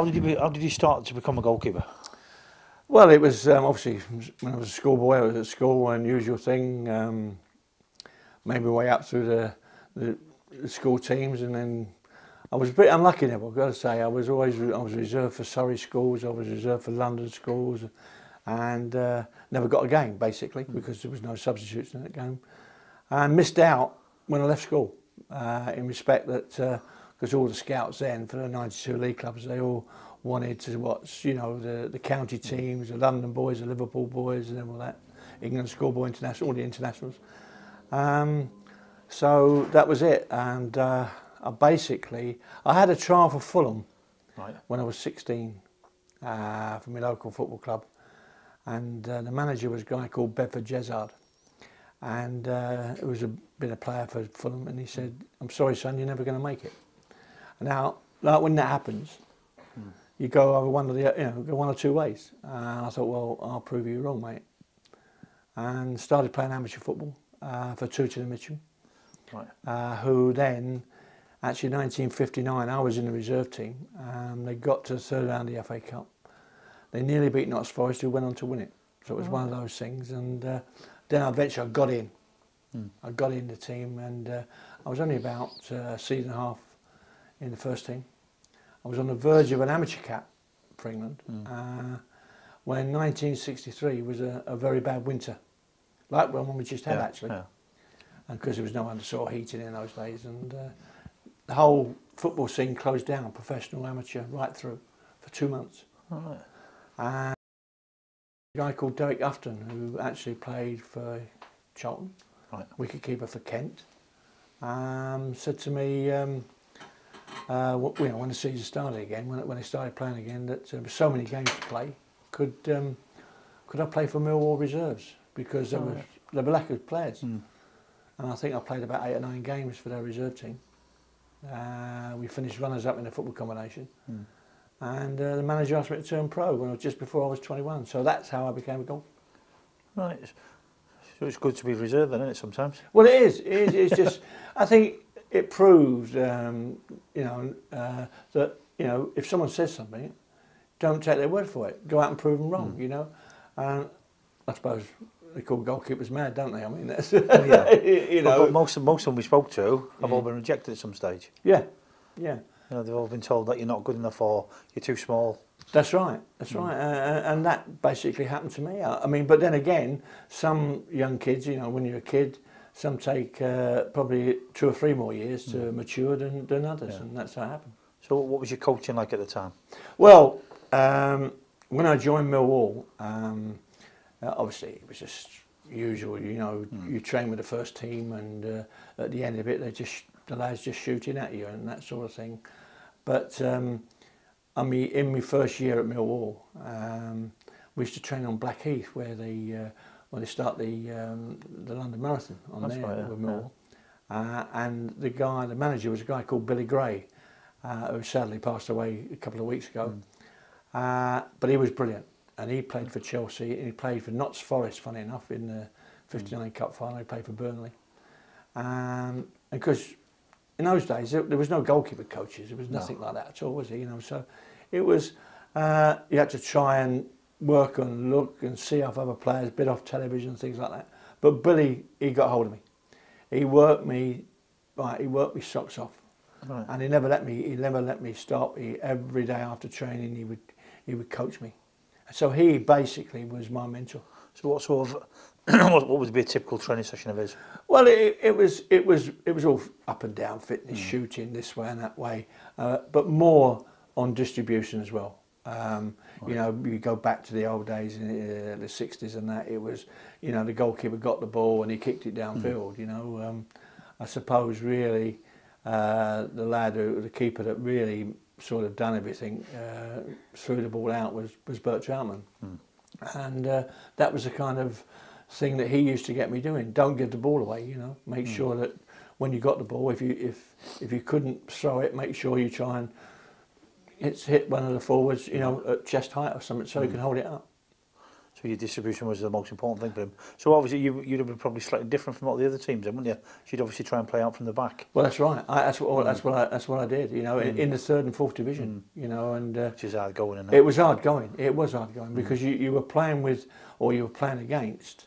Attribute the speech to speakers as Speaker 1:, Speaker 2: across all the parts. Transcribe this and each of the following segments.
Speaker 1: How did you be, how did you start to become a goalkeeper?
Speaker 2: Well, it was um, obviously when I was a schoolboy, I was at school, an unusual thing. Um, made my way up through the, the, the school teams, and then I was a bit unlucky there. I've got to say, I was always I was reserved for Surrey schools, I was reserved for London schools, and uh, never got a game basically because there was no substitutes in that game, and missed out when I left school. Uh, in respect that because all the scouts then for the 92 league clubs, they all wanted to watch, you know, the, the county teams, the London boys, the Liverpool boys, and all that, England schoolboy international, all the internationals. Um, so that was it, and uh, I basically I had a trial for Fulham right. when I was 16 uh, for my local football club, and uh, the manager was a guy called Bedford Jezzard, and uh, it was a been a player for Fulham, and he said, "I'm sorry, son, you're never going to make it." Now, like when that happens, you go over one of the, you know, go one or two ways. And I thought, well, I'll prove you wrong, mate. And started playing amateur football uh, for Tooting and Mitcham, right. uh, who then, actually in 1959, I was in the reserve team. Um, they got to the third round of the FA Cup. They nearly beat Notts Forest, who went on to win it. So it was oh. one of those things. And uh, then eventually I got in. Mm. I got in the team, and uh, I was only about uh, a season and a half in the first team. I was on the verge of an amateur cap for England mm. uh, when 1963 was a, a, very bad winter, like one we just had yeah, actually. Yeah. And because there was no undersoil heating in those days, and uh, the whole football scene closed down, professional, amateur, right through, for two months. Right. And a guy called Derek Ufton, who actually played for Charlton, right. wicketkeeper for Kent, um, said to me, um, uh, you know, when the season started again, when, when they started playing again, that there were so many games to play, could um, could I play for Millwall reserves because there, oh, was, yeah. there were lack of players. Mm. And I think I played about eight or nine games for their reserve team. Uh, we finished runners up in the football combination. Mm. And uh, the manager asked me to turn pro when I was just before I was 21. So that's how I became a goal.
Speaker 1: Right. So it's good to be reserved then, isn't it, sometimes?
Speaker 2: Well, it is. It is. It's just, I think it proved, um, you know, uh, that you know if someone says something, don't take their word for it. Go out and prove them wrong. Mm. You know, and I suppose they call goalkeepers mad, don't they? I mean, that's yeah. you know,
Speaker 1: but, but most of most of them we spoke to have all been rejected at some stage.
Speaker 2: Yeah, yeah.
Speaker 1: You know, they've all been told that you're not good enough or you're too small.
Speaker 2: That's right. That's mm. right. Uh, and that basically happened to me. I, I mean, but then again, some young kids, you know, when you're a kid some take uh, probably two or three more years to mm. mature than, than others, yeah. and that's how it happened.
Speaker 1: So, what was your coaching like at the time?
Speaker 2: Well, um, when I joined Millwall, um, uh, obviously it was just usual. You know, mm. you train with the first team, and uh, at the end of it, they just the lads just shooting at you and that sort of thing. But um, I mean, in my first year at Millwall, um, we used to train on Blackheath, where they when they start the um, the London Marathon on That's there right, with Mill. Yeah. Uh, and the guy, the manager, was a guy called Billy Gray, uh, who sadly passed away a couple of weeks ago. Mm. Uh, but he was brilliant, and he played for Chelsea, and he played for Notts Forest, funny enough, in the 59 mm. Cup final. He played for Burnley. Um, and because in those days there, there was no goalkeeper coaches, there was nothing no. like that at all, was there? You know, so it was uh, you had to try and work and look and see off other players, bit off television, things like that. But Billy, he got hold of me. He worked me, right, he worked me socks off. Right. And he never let me, he never let me stop. He, every day after training, he would, he would coach me. So he basically was my mentor.
Speaker 1: So what sort of, what would be a typical training session of his?
Speaker 2: Well, it, it was, it was, it was all up and down fitness, mm. shooting this way and that way, uh, but more on distribution as well. Um, you know, you go back to the old days in uh, the 60s and that, it was, you know, the goalkeeper got the ball and he kicked it downfield, mm. you know. Um, I suppose really uh, the lad, who, the keeper that really sort of done everything, uh, threw the ball out was, was Bert Trautmann. Mm. And uh, that was the kind of thing that he used to get me doing. Don't give the ball away, you know. Make mm. sure that when you got the ball, if you if if you couldn't throw it, make sure you try and it's hit one of the forwards, you know, at chest height or something, so mm. he can hold it up.
Speaker 1: So your distribution was the most important thing for him. So obviously you, you'd have been probably slightly different from what the other teams then, wouldn't you? So you'd obviously try and play out from the back,
Speaker 2: Well, that's right. I, that's what that's what I, that's what I did. You know, in,
Speaker 1: Mm.
Speaker 2: in the third and fourth division. You know, and uh,
Speaker 1: which is hard going in
Speaker 2: it was hard going. It was hard
Speaker 1: Mm.
Speaker 2: going because you, you were playing with or you were playing against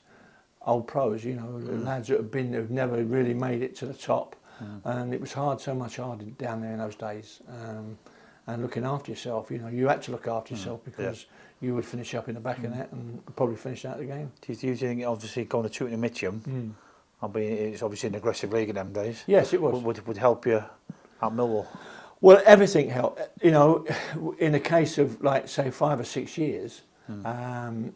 Speaker 2: old pros. You know,
Speaker 1: Mm.
Speaker 2: lads that have been who've never really made it to the top, and it was hard, so much harder down there in those days. Um, and looking after yourself, you know, you had to look after yourself
Speaker 1: Mm. yeah.
Speaker 2: because you would finish up in the back of net and probably finish out the game.
Speaker 1: Do you, do you think obviously going to Tooting and Mitcham, I mean, it's obviously an aggressive league in them days,
Speaker 2: Yes, it was.
Speaker 1: would, would, would help you at Millwall?
Speaker 2: Well, everything helped. You know, in a case of like say five or six years, um,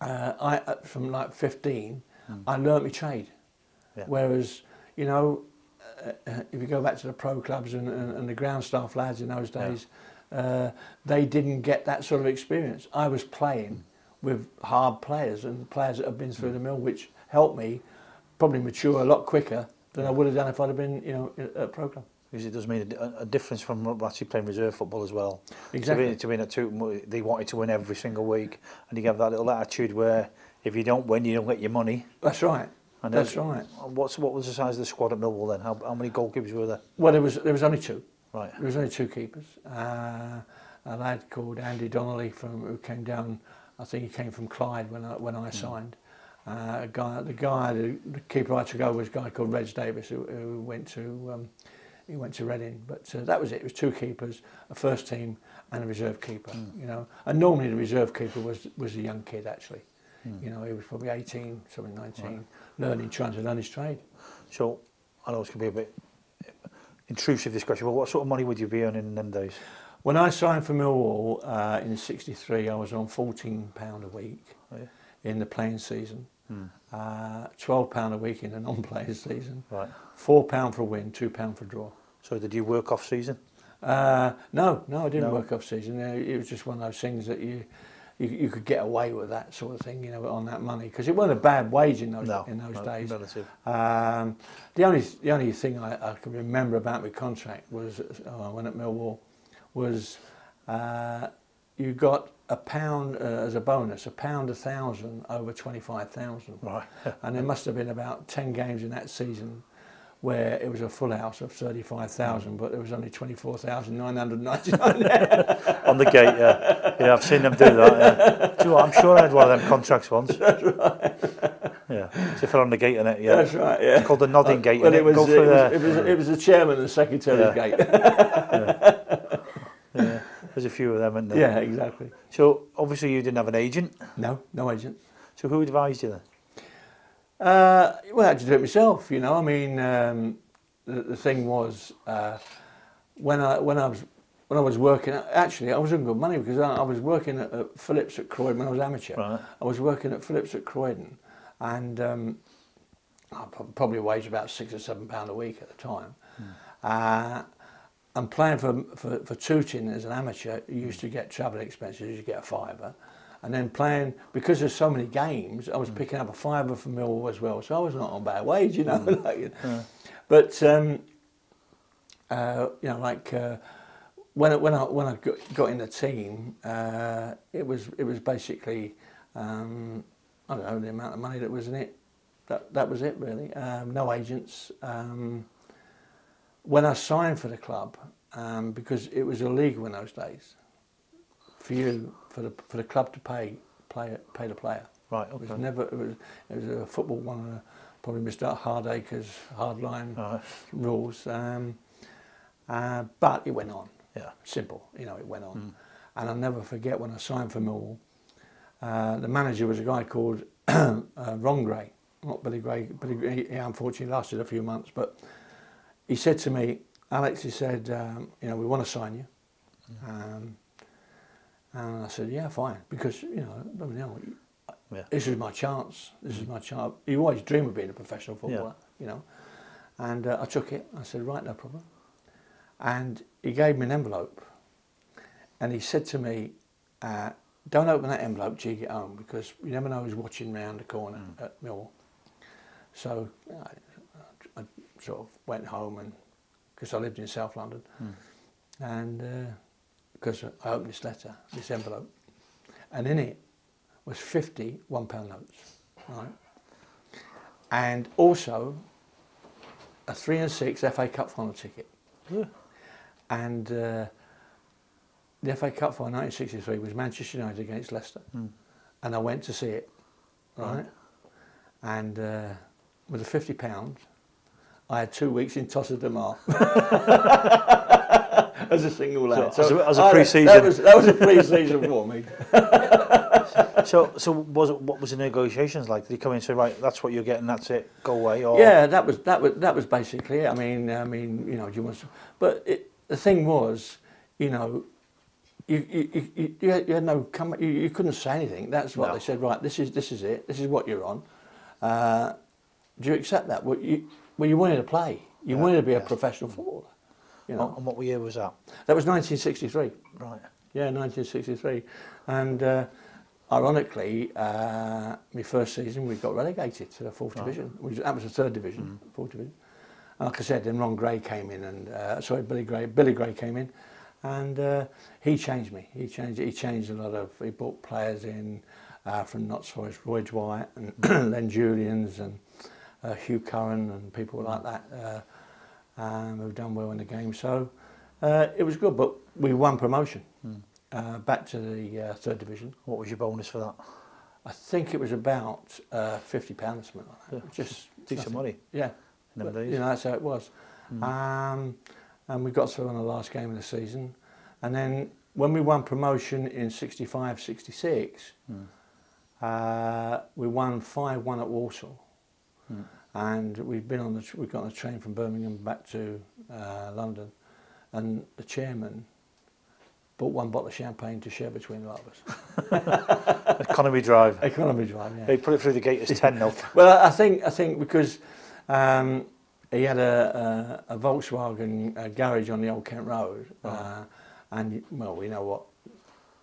Speaker 2: uh, I uh, from like fifteen, I learnt my trade.
Speaker 1: Yeah.
Speaker 2: Whereas, you know, if you go back to the pro clubs and, and, and the ground staff lads in those
Speaker 1: Yeah.
Speaker 2: days, uh, they didn't get that sort of experience. I was playing with hard players and players that have been through the mill, which helped me probably mature a lot quicker than I would have done if I'd have been, you know, at a pro club.
Speaker 1: Because it does mean a, a difference from actually playing reserve football as well.
Speaker 2: Exactly.
Speaker 1: To be at Tooting, they wanted to win every single week, and you have that little attitude where if you don't win, you don't get your money.
Speaker 2: That's right.
Speaker 1: And
Speaker 2: That's
Speaker 1: then-
Speaker 2: right.
Speaker 1: What's what was the size of the squad at Millwall then? How, how many goalkeepers were there?
Speaker 2: Well, there was there was only two.
Speaker 1: Right.
Speaker 2: There was only two keepers. Uh, a lad called Andy Donnelly from who came down. I think he came from Clyde when I when I signed. Uh, a guy, the guy, the, the keeper I took over was a guy called Reg Davis who, who went to um, he went to Reading. But uh, that was it. It was two keepers, a first team and a reserve keeper. You know, and normally the reserve keeper was was a young kid actually. You know, he was probably 18, something 19, learning, trying to learn his trade.
Speaker 1: So I know it's going to be a bit intrusive this question, but what sort of money would you be earning in them days?
Speaker 2: When I signed for Millwall uh, in '63, I was on fourteen pound a week
Speaker 1: Oh, yeah.
Speaker 2: in the playing season,
Speaker 1: Hmm.
Speaker 2: uh, twelve pound a week in the non-playing season,
Speaker 1: Right.
Speaker 2: four pound for a win, two pound for a draw.
Speaker 1: So did you work off season?
Speaker 2: Uh, no, no, I didn't
Speaker 1: No.
Speaker 2: work off season. Uh, It was just one of those things that you, you you could get away with that sort of thing, you know, on that money because it wasn't a bad wage in those
Speaker 1: No.
Speaker 2: in those
Speaker 1: no,
Speaker 2: days. Um, the only the only thing I, I can remember about my contract was uh, when at Millwall was uh, you got a pound uh, as a bonus, a pound a thousand over twenty five thousand,
Speaker 1: Right.
Speaker 2: and there must have been about ten games in that season where it was a full house of thirty five thousand, mm. but there was only twenty four thousand nine hundred ninety nine.
Speaker 1: On the gate, yeah. Yeah, I've seen them do that. Yeah. Do you know what, I'm sure I had one of them contracts once. That's right. Yeah. So if on the gate in it, yeah.
Speaker 2: That's right. Yeah.
Speaker 1: It's called the nodding uh, gate.
Speaker 2: Well, it was, it, was, it was it was the chairman and secretary
Speaker 1: Yeah.
Speaker 2: gate.
Speaker 1: Yeah. There's a few of them, isn't there?
Speaker 2: yeah, exactly.
Speaker 1: So obviously you didn't have an agent.
Speaker 2: No, no agent.
Speaker 1: So who advised you then?
Speaker 2: Uh, well, I had to do it myself, you know. I mean, um, the, the thing was uh, when I when I was when I was working. Actually, I was on good money because I, I was working at, at Phillips at Croydon when I was amateur.
Speaker 1: Right.
Speaker 2: I was working at Phillips at Croydon, and um, I probably waged about six or seven pound a week at the time. Uh, and playing for, for, for Tooting as an amateur, you used to get travel expenses, you used to get a fiver. And then playing, because there's so many games, I was picking up a fiver from Millwall as well. So I was not on bad wage, you know. like, But, um, uh, you know, like uh, when, I- when I, when I got, got in the team, uh, it, was, it was basically, um, I don't know, the amount of money that was in it. That, that was it, really. Um, no agents. Um, when I signed for the club, um, because it was illegal in those days, for you, for the for the club to pay play pay the player.
Speaker 1: Right. Okay.
Speaker 2: It was never. It was it was a football one of the, probably Mr. Hardaker's hard line
Speaker 1: Right.
Speaker 2: rules. Um, uh, but it went on.
Speaker 1: Yeah.
Speaker 2: Simple, you know, it went on. And I'll never forget when I signed for Millwall, uh, the manager was a guy called uh, Ron Gray, not Billy Gray. Billy Gray, he unfortunately lasted a few months, but he said to me, Alex, he said, um, you know, we want to sign you. Um, and I said, yeah, fine, because, you know, I mean, you know,
Speaker 1: Yeah.
Speaker 2: this is my chance. This is my chance. You always dream of being a professional footballer, you know. And uh, I took it. I said, right, no problem. And he gave me an envelope. And he said to me, uh, don't open that envelope till you get home because you never know who's watching round the corner at Millwall. So I, I sort of went home and because I lived in South London, and because I opened this letter, this envelope, and in it was 50 one pound notes, right? And also a three and six FA Cup final ticket.
Speaker 1: Yeah.
Speaker 2: And uh, the FA Cup final 1963 was Manchester United against Leicester.
Speaker 1: Mm.
Speaker 2: And I went to see it, right?
Speaker 1: Right.
Speaker 2: And uh, with the 50 pound, I had two weeks in Tossa de Mar. As a single lad.
Speaker 1: So, as a- as a
Speaker 2: I-
Speaker 1: pre-season.
Speaker 2: That was, that was a pre-season for me.
Speaker 1: So, so was it, what was the negotiations like? Did he come in and say, right, that's what you're getting, that's it, go away? Or
Speaker 2: Yeah, that was that was that was basically it. I mean, I mean, you know, do you want to, but it, the thing was, you know, you you, you, you, you had, you had no come, you, you couldn't say anything. That's what
Speaker 1: No.
Speaker 2: they said. Right, this is this is it. This is what you're on. Uh, do you accept that? Well, you well, you wanted to play. You
Speaker 1: Yeah,
Speaker 2: wanted to be a professional footballer. You know,
Speaker 1: And what year was that?
Speaker 2: that was 1963.
Speaker 1: Right.
Speaker 2: Yeah, 1963. And uh, ironically, uh, my first season we got relegated to the fourth
Speaker 1: Right.
Speaker 2: division. Which, that was the third division, fourth division. And like I said, then Ron Gray came in, and uh, sorry, Billy Gray. Billy Gray came in, and uh, he changed me. He changed. He changed a lot of. He brought players in uh, from Notts Forest, Roy Dwight, and Len Julians, and uh, Hugh Curran, and people like that. Uh, um, who've done well in the game. So uh, it was good, but we won promotion uh, back to the uh, third division.
Speaker 1: What was your bonus for that?
Speaker 2: I think it was about uh, fifty pounds, something like that.
Speaker 1: Yeah,
Speaker 2: Just
Speaker 1: Decent money
Speaker 2: Yeah,
Speaker 1: in
Speaker 2: But,
Speaker 1: days.
Speaker 2: you know that's how it was. Um, and we got through on the last game of the season, and then when we won promotion in 65, 66, uh, we won five one at Walsall. And we've been on the we got on the train from Birmingham back to uh, London, and the chairman bought one bottle of champagne to share between the lot of us.
Speaker 1: Economy drive.
Speaker 2: Economy drive, yeah.
Speaker 1: They put it through the gate as 10 0.
Speaker 2: Well, I think I think because um, he had a, a, a Volkswagen uh garage on the Old Kent Road, uh, and well, we know what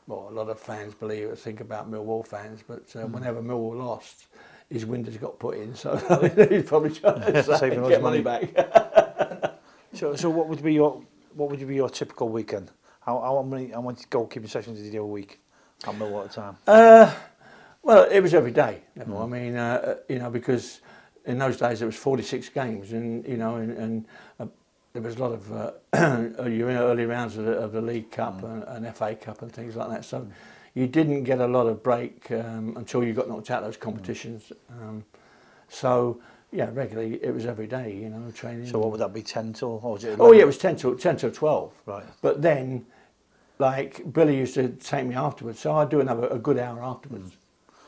Speaker 2: well a lot of fans believe or think about Millwall fans, but uh, whenever Millwall lost, his windows got put in, so he's probably trying to
Speaker 1: Saving
Speaker 2: save, get money
Speaker 1: money.
Speaker 2: back.
Speaker 1: So, so what would be your what would be your typical weekend? How, how many how many goalkeeping sessions did you do a week at Millwall at a time?
Speaker 2: Uh, well, it was every day. You know, I mean, uh, you know, because in those days there was 46 games, and you know, and, and uh, there was a lot of uh, early rounds of the, of the League Cup and, and FA Cup and things like that. So you didn't get a lot of break um, until you got knocked out of those competitions. Um, so yeah, regularly it was every day. You know, training.
Speaker 1: So what would that be? 10 till or was it?
Speaker 2: Oh yeah, it was 10 to 10 to 12.
Speaker 1: Right.
Speaker 2: But then, like Billy used to take me afterwards, so I'd do another a good hour afterwards.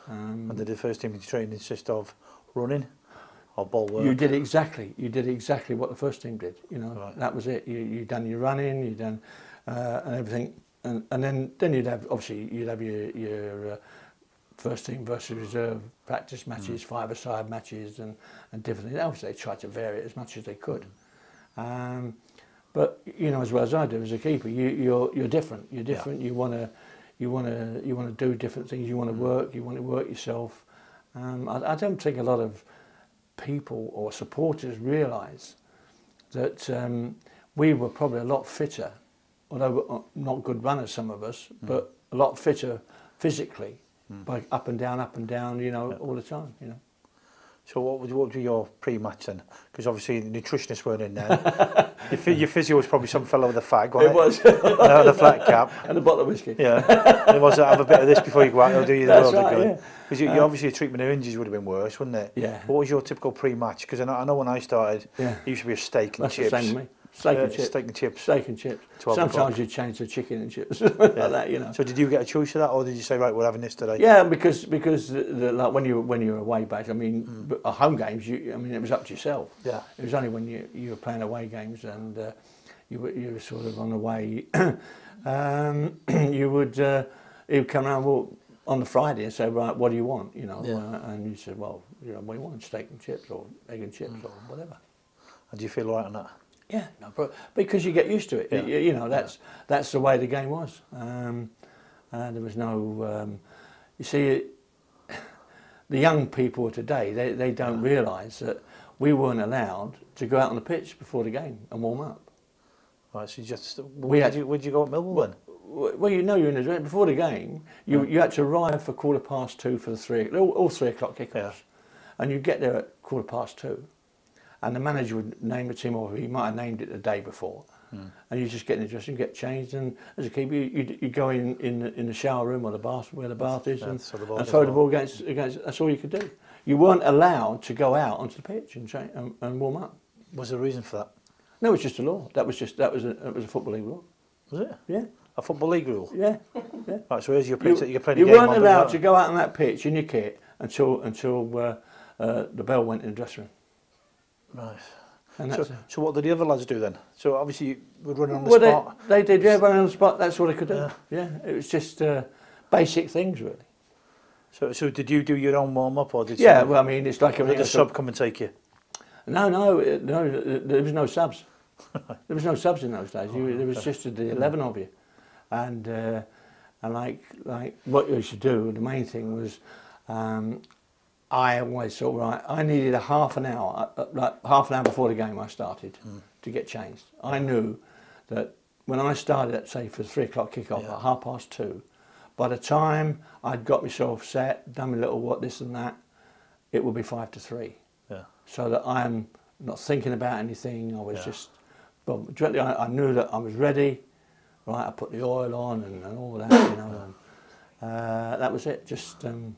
Speaker 2: Um,
Speaker 1: And did the first team training consist of running or ball work?
Speaker 2: you did exactly, you did exactly what the first team did. You know,
Speaker 1: Right.
Speaker 2: that was it. You you done your running, you done uh, and everything, and and then then you'd have obviously you'd have your your uh, first team versus reserve practice matches, five-a-side matches, and and different things. Obviously, they tried to vary it as much as they could. Um, but you know, as well as I do as a keeper, you, you're you're different. You're different. You want to you want to you want to do different things. You want to work. You want to work yourself. Um, I, I don't think a lot of people or supporters realise that um, we were probably a lot fitter, although we're uh, not good runners, some of us, hmm. but a lot fitter physically hmm. by up and down, up and down, you know, all the time, you know.
Speaker 1: So what would, what would be your pre-match then? Because obviously the nutritionists weren't in there. your, your physio was probably some fellow with a fag, wasn't
Speaker 2: It was,
Speaker 1: No, and a flat cap.
Speaker 2: and a bottle of whiskey.
Speaker 1: Yeah. it was have a bit of this before you go out. It'll do you the
Speaker 2: That's
Speaker 1: world of
Speaker 2: right,
Speaker 1: good.
Speaker 2: yeah.
Speaker 1: Because you, you uh, obviously your treatment of injuries would have been worse, wouldn't it?
Speaker 2: Yeah.
Speaker 1: What was your typical pre-match? Because I know, I know when I started,
Speaker 2: Yeah.
Speaker 1: it used to be a steak and
Speaker 2: That's
Speaker 1: chips.
Speaker 2: the same with me. Steak and chips.
Speaker 1: Steak and chips.
Speaker 2: Steak and chips.
Speaker 1: 12
Speaker 2: Sometimes
Speaker 1: o'clock.
Speaker 2: you change to chicken and chips, like that, you know.
Speaker 1: So did you get a choice of that, or did you say right, we're having this today?
Speaker 2: Yeah, because because the, the, like when you when you're away base, I mean, but at home games, you I mean, it was up to yourself.
Speaker 1: Yeah.
Speaker 2: It was only when you you were playing away games and uh, you were you were sort of on the way. um, you would uh, would come around well, on the Friday and say, right, what do you want? You know,
Speaker 1: Yeah.
Speaker 2: uh, and you said, well, you know, what do you want? Steak and chips or egg and chips or whatever.
Speaker 1: And do you feel all right on that?
Speaker 2: Yeah, no, but because you get used to it.
Speaker 1: Yeah.
Speaker 2: You, you know, that's that's the way the game was. Um, uh, there was no, um, you see, the young people today they, they don't realise that we weren't allowed to go out on the pitch before the game and warm up.
Speaker 1: Right, so you just
Speaker 2: We had-
Speaker 1: did you, where'd you go at Millwall then?
Speaker 2: well, you know, you're in the before the game. You you had to arrive for quarter past two for the three all, all three o'clock kickoffs,
Speaker 1: Yeah.
Speaker 2: and you get there at quarter past two, and the manager would name the team, or he might have named it the day before,
Speaker 1: Hmm.
Speaker 2: and you just get in the dressing, room, get changed, and as a keeper, you, you, you go in in the, in the shower room or the bath where the bath is, and,
Speaker 1: throw the ball
Speaker 2: and throw
Speaker 1: the
Speaker 2: ball against against. That's all you could do. You weren't allowed to go out onto the pitch and, train, and, and warm up.
Speaker 1: Was there a reason for that?
Speaker 2: No, it was just a law. That was just that was a that was a football league law.
Speaker 1: Was it?
Speaker 2: Yeah,
Speaker 1: A football league rule?
Speaker 2: yeah, yeah.
Speaker 1: Right, so here's your pitch that you're playing
Speaker 2: you
Speaker 1: a
Speaker 2: weren't allowed to go out on that pitch in your kit until until uh, uh, the bell went in the dressing room.
Speaker 1: Right.
Speaker 2: And
Speaker 1: So, so what did the other lads do then? So obviously you were running on the
Speaker 2: well,
Speaker 1: spot.
Speaker 2: they, they did, yeah, running on the spot. That's all they could do.
Speaker 1: Yeah.
Speaker 2: Yeah, it was just uh, basic things, really.
Speaker 1: So, so did you do your own warm up or did
Speaker 2: Yeah, well, I mean, it's like
Speaker 1: did
Speaker 2: everything
Speaker 1: the sub come and take you?
Speaker 2: No, no, no. There was no subs. there was no subs in those days.
Speaker 1: Oh,
Speaker 2: You, there was just the eleven of you, and uh, and like like what you should do. The main thing was, um, I always thought right. I needed a half an hour, uh, uh, like half an hour before the game I started,
Speaker 1: Hmm.
Speaker 2: to get changed. I knew that when I started at say for the three o'clock kickoff
Speaker 1: Yeah.
Speaker 2: at half past two, by the time I'd got myself set, done my little what this and that, it would be five to three
Speaker 1: Yeah.
Speaker 2: so that I'm not thinking about anything. I was
Speaker 1: Yeah.
Speaker 2: just, well, directly I, I knew that I was ready. Right, I put the oil on and, and all that, you know. And, uh, that was it. Just um,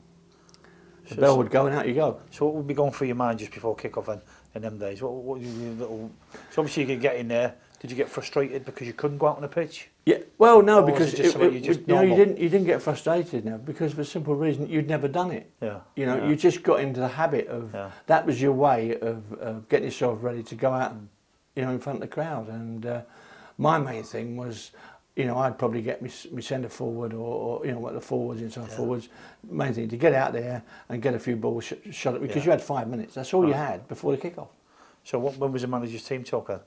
Speaker 2: the
Speaker 1: So-
Speaker 2: bell would go and out you go.
Speaker 1: So what would be going through your mind just before kick off in, them days? What, what little, so obviously you could get in there. Did you get frustrated because you couldn't go out on the pitch?
Speaker 2: Yeah. Well, no,
Speaker 1: Or
Speaker 2: because
Speaker 1: it just something you just
Speaker 2: you know you didn't you didn't get frustrated now because of a simple reason you'd never done it.
Speaker 1: Yeah.
Speaker 2: You know,
Speaker 1: yeah.
Speaker 2: you just got into the habit of
Speaker 1: Yeah.
Speaker 2: that was your way of, of getting yourself ready to go out, and, you know, in front of the crowd. And uh, my main thing was, you know, I'd probably get me, me centre forward or, or you know, what the forwards inside
Speaker 1: Yeah.
Speaker 2: forwards. Main thing to get out there and get a few balls sh- shot at because
Speaker 1: Yeah.
Speaker 2: you had five minutes. That's all you had before the kick-off.
Speaker 1: So what, when was the manager's team talk then?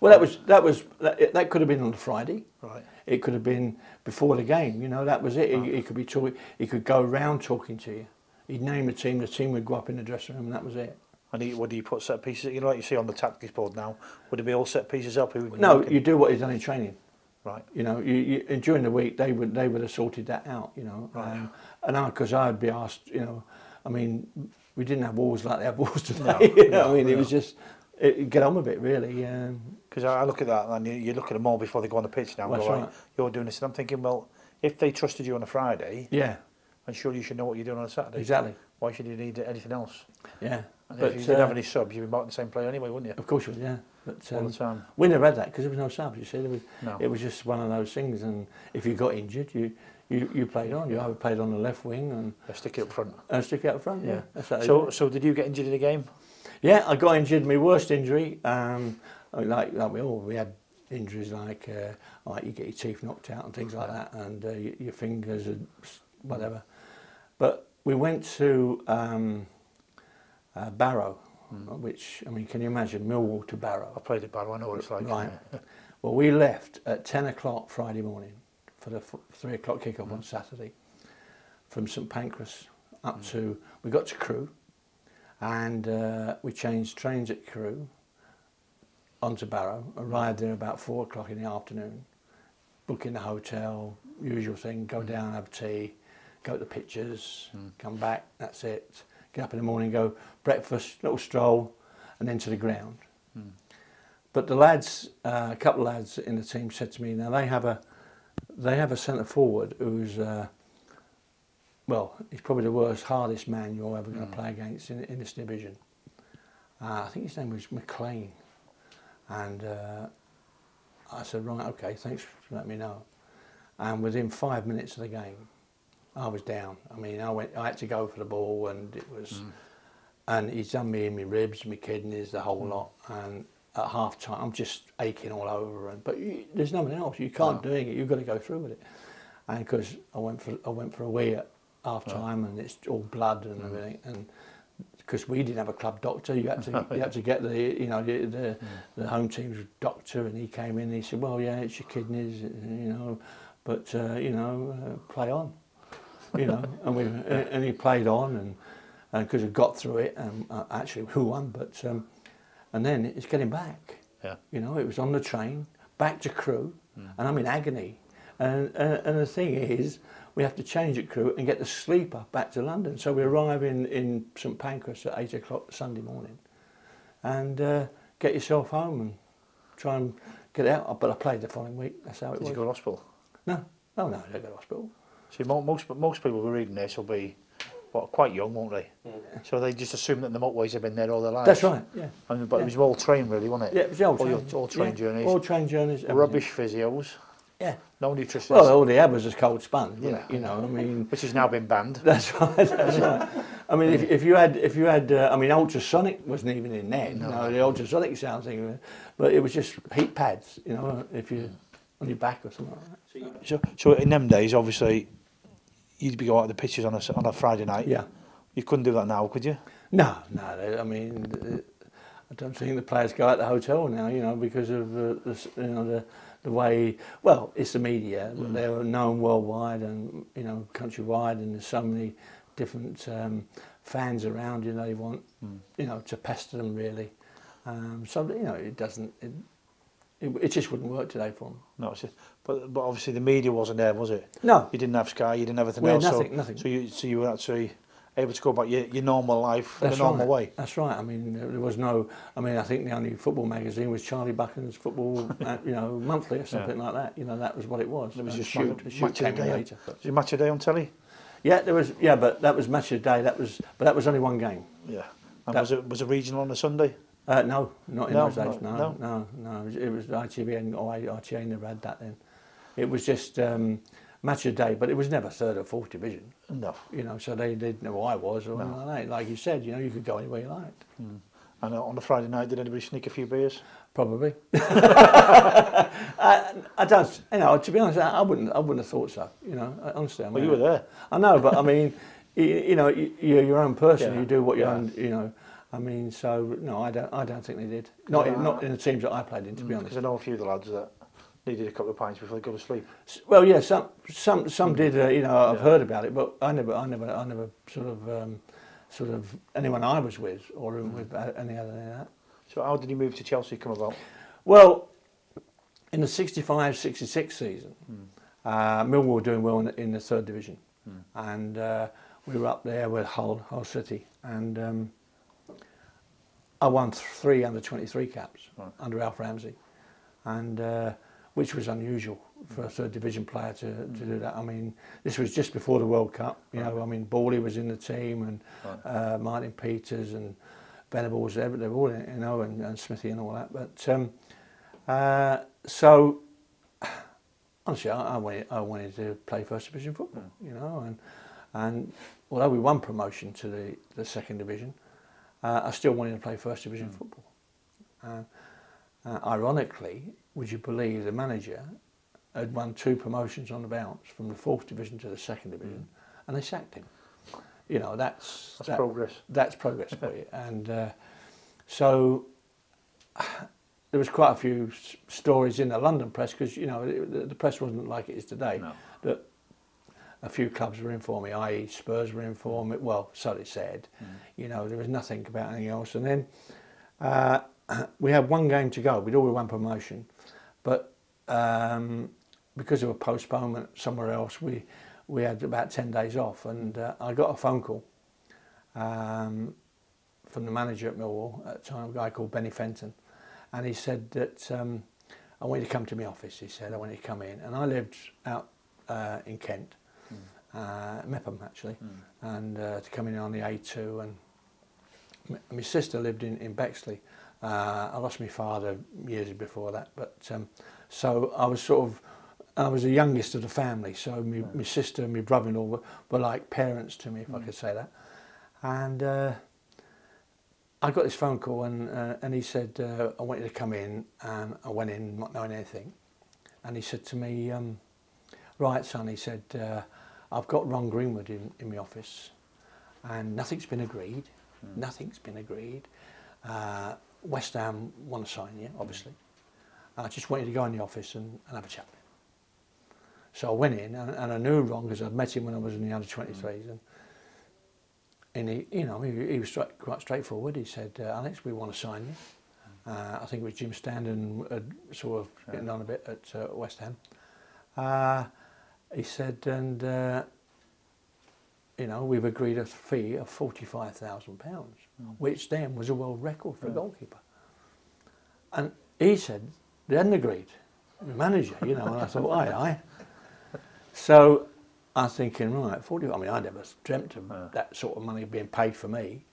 Speaker 2: Well, that was that was that, that could have been on Friday.
Speaker 1: Right.
Speaker 2: It could have been before the game. You know, that was it.
Speaker 1: Right.
Speaker 2: He, he could be talking. He could go around talking to you. He'd name the team. The team would go up in the dressing room, and that was it.
Speaker 1: And he, would he put set pieces, you know, like you see on the tactics board now, would it be all set pieces up?
Speaker 2: No, you do what he's done in training.
Speaker 1: Right.
Speaker 2: You know, you, you, and during the week they would they would have sorted that out. You know,
Speaker 1: Right.
Speaker 2: um, and I because I'd be asked. You know, I mean, we didn't have walls like they have walls today.
Speaker 1: No,
Speaker 2: you know,
Speaker 1: no,
Speaker 2: I mean, it was just it, get on with it really. Um,
Speaker 1: Because I, I look at that and you, you look at them all before they go on the pitch now and
Speaker 2: That's
Speaker 1: go, right,
Speaker 2: right.
Speaker 1: you're doing this. And I'm thinking, well, if they trusted you on a Friday,
Speaker 2: yeah,
Speaker 1: then surely you should know what you're doing on a Saturday.
Speaker 2: exactly.
Speaker 1: Why should you need anything else?
Speaker 2: Yeah,
Speaker 1: And
Speaker 2: but
Speaker 1: if you didn't have
Speaker 2: uh,
Speaker 1: any subs, you'd be back in the same player anyway, wouldn't you?
Speaker 2: of course you would. Yeah, but
Speaker 1: All
Speaker 2: um,
Speaker 1: the time.
Speaker 2: we never had that because there was no subs. You see, there was
Speaker 1: No.
Speaker 2: it was just one of those things. And if you got injured, you you, you played on. You either played on the left wing and,
Speaker 1: Yeah, stick it up front.
Speaker 2: and stick out front. Yeah,
Speaker 1: Yeah. So,
Speaker 2: did it.
Speaker 1: so did you get injured in the game?
Speaker 2: Yeah, I got injured. My worst injury, um, like like we all we had injuries like uh, like you get your teeth knocked out and things like that, and uh, your, your fingers and whatever. But we went to um, uh, Barrow, Mm. which I mean, can you imagine Millwall to Barrow?
Speaker 1: I played at Barrow, I know what it's like.
Speaker 2: Right. Well, we left at ten o'clock Friday morning for the f- three o'clock kick-off on mm. Saturday from St Pancras up mm. to we got to Crewe and uh, we changed trains at Crewe onto Barrow. Arrived there about four o'clock in the afternoon. Book in the hotel, usual thing. Go down, have tea, go to the pictures, come back. That's it. Get up in the morning, go breakfast, little stroll, and then to the ground. But the lads, uh, a couple of lads in the team said to me, now they have a, they have a centre forward who's, uh, well, he's probably the worst, hardest man you're ever going to play against in, in this division. Uh, I think his name was McLean, and uh, I said, right, okay, thanks for letting me know. And within five minutes of the game, I was down. I mean, I went, I had to go for the ball, and it was, and he's done me in my ribs, my kidneys, the whole lot. And at half time, I'm just aching all over. And but you, there's nothing else. You can't
Speaker 1: No.
Speaker 2: do it. You've got to go through with it. And because I went for I went for a wee at half time, and it's all blood and everything. And because we didn't have a club doctor, you had to you had to get the you know the the, the home team's doctor, and he came in. and He said, "Well, yeah, it's your kidneys, you know, but uh, you know, uh, play on." You know, and we and he played on, and and because we got through it, and uh, actually who won, but um, and then it's getting back.
Speaker 1: Yeah.
Speaker 2: You know, it was on the train back to Crewe, and I'm in agony. And, and and the thing is, we have to change at Crewe and get the sleeper back to London. So we arrive in in St Pancras at eight o'clock Sunday morning, and uh, get yourself home and try and get out. But I played the following week. That's how it
Speaker 1: Did
Speaker 2: was.
Speaker 1: you go to hospital?
Speaker 2: No, no, no, I don't go to hospital.
Speaker 1: See, most most people who are reading this will be what, quite young, won't they? So they just assume that the motorways have been there all their lives.
Speaker 2: That's right. Yeah.
Speaker 1: And, but
Speaker 2: Yeah.
Speaker 1: it was all train, really, wasn't it?
Speaker 2: Yeah, it was the old
Speaker 1: all, your, all train
Speaker 2: yeah.
Speaker 1: journeys.
Speaker 2: All train journeys. everything.
Speaker 1: rubbish physios,
Speaker 2: Yeah.
Speaker 1: no nutritionists,
Speaker 2: Well, all they had was just cold spun. Yeah.
Speaker 1: Yeah.
Speaker 2: You know, I mean,
Speaker 1: which has now been banned.
Speaker 2: that's right. That's right. I mean, if, if you had, if you had, uh, I mean, ultrasonic wasn't even in there.
Speaker 1: No.
Speaker 2: No, the ultrasonic sound thing, but it was just heat pads. You know, if you on your back or something like that.
Speaker 1: So, so in them days, obviously, you'd be going out the pitches on a on a Friday night.
Speaker 2: Yeah.
Speaker 1: You couldn't do that now, could you?
Speaker 2: No, no. I mean, I don't think the players go out the hotel now. You know, because of uh, the, you know the the way. Well, it's the media.
Speaker 1: Mm.
Speaker 2: They're known worldwide and you know countrywide, and there's so many different um, fans around. You know, they want
Speaker 1: Mm.
Speaker 2: you know to pester them really. Um, so you know, it doesn't. It, it, it just wouldn't work today for them.
Speaker 1: No, just, but but obviously the media wasn't there, was it?
Speaker 2: No,
Speaker 1: You didn't have Sky, you didn't have anything
Speaker 2: We
Speaker 1: else.
Speaker 2: nothing,
Speaker 1: so,
Speaker 2: nothing.
Speaker 1: So you so you were actually able to go about your, your normal life
Speaker 2: That's
Speaker 1: in a normal
Speaker 2: right.
Speaker 1: way.
Speaker 2: That's right. I mean, there was no. I mean, I think the only football magazine was Charlie Buchan's Football, uh, you know, Monthly or something like that. You know, that was what it was.
Speaker 1: It was just
Speaker 2: shoot,
Speaker 1: match-
Speaker 2: shoot
Speaker 1: match
Speaker 2: came
Speaker 1: day.
Speaker 2: later. but-
Speaker 1: Did you match a day on telly?
Speaker 2: Yeah, there was. Yeah, but that was match the day. That was, but that was only one game.
Speaker 1: Yeah. And
Speaker 2: That-
Speaker 1: was it was it regional on a Sunday?
Speaker 2: Uh, no, not in
Speaker 1: No,
Speaker 2: those days.
Speaker 1: no,
Speaker 2: No, no, no. It was, it was ITV or RTA never had that then. It was just um, match of day, but it was never third or fourth division.
Speaker 1: No.
Speaker 2: You know, so they didn't know who I was or
Speaker 1: No.
Speaker 2: anything like that. Like you said, you know, you could go anywhere you liked.
Speaker 1: And uh, on a Friday night, did anybody sneak a few beers?
Speaker 2: Probably. I, I don't. You know, to be honest, I, I wouldn't. I wouldn't have thought so. You know, I- honestly. I
Speaker 1: Well, you were there.
Speaker 2: I know, but I mean, you, you know, you, you're your own person.
Speaker 1: Yeah,
Speaker 2: You do what you
Speaker 1: yeah.
Speaker 2: own. You know, I mean, so no, I don't. I don't think they did. Not in, not in the teams that I played in, to be honest.
Speaker 1: Because I know a few of the lads that needed a couple of pints before they go to sleep.
Speaker 2: Well, yeah, some some some did. Uh, you know, I've
Speaker 1: Yeah.
Speaker 2: heard about it, but I never, I never, I never sort of, um, sort of anyone I was with or with uh, any other than that.
Speaker 1: So how did you move to Chelsea come about?
Speaker 2: Well, in the 65-66 season, uh, Millwall were doing well in the, in the third division, and uh, we were up there with Hull, Hull City, and um, I won three under 23 caps
Speaker 1: Right.
Speaker 2: under Alf Ramsey, and uh, which was unusual for a third division player to, to do that. I mean, this was just before the World Cup. You know, I mean, Bawley was in the team, and
Speaker 1: Right.
Speaker 2: uh, Martin Peters and Venables, they were they were all in you know, and, and Smithy and all that. But um, uh, so, honestly, I, I wanted I wanted to play first division football, you know, and and although we won promotion to the, the second division, uh, I still wanted to play first division football. Uh, uh, ironically, would you believe the manager had won two promotions on the bounce from the fourth division to the second division, and they sacked him. You know, that's
Speaker 1: That's
Speaker 2: that-
Speaker 1: progress.
Speaker 2: that's progress for you. And uh, so there was quite a few s- stories in the London press because you know the press wasn't like it is today.
Speaker 1: No.
Speaker 2: That a few clubs were in for me, i.e. Spurs were in for me. Well, so they said. You know, there was nothing about anything else. And then uh, we had one game to go. We'd already won promotion, but um, because of a postponement somewhere else, we we had about ten days off, and uh, I got a phone call um, from the manager at Millwall at the time, a guy called Benny Fenton, and he said that um, I want you to come to my office. He said I want you to come in, and I lived out uh, in Kent, uh, Meopham actually, and uh, to come in on the A2, and m- my sister lived in in Bexley. Uh, I lost my father years before that, but um, so I was sort of I was the youngest of the family, so my, my sister and my brother-in-law were, were like parents to me, if I could say that. And uh, I got this phone call, and uh, and he said uh, I want you to come in, and I went in not knowing anything, and he said to me, um, "Right, son," he said, uh, "I've got Ron Greenwood in, in my office, and nothing's been agreed. Nothing's been agreed. Uh, West Ham want to sign you, obviously. I just wanted to go in the office and, and have a chat with him." So I went in, and, and I knew Ron because I'd met him when I was in the under 23s, and and he, you know, he, he was straight, quite straightforward. He said, uh, "Alex, we want to sign you." Uh, I think it was Jim Standen had sort of getting on a bit at uh, West Ham, Uh, he said, and uh, you know, we've agreed a fee of forty-five thousand pounds, which then was a world record for a goalkeeper. And he said they hadn't agreed, the manager, you know. And I thought, aye, aye. So I was thinking, right, forty. I mean, I never dreamt of
Speaker 1: Yeah.
Speaker 2: that sort of money being paid for me.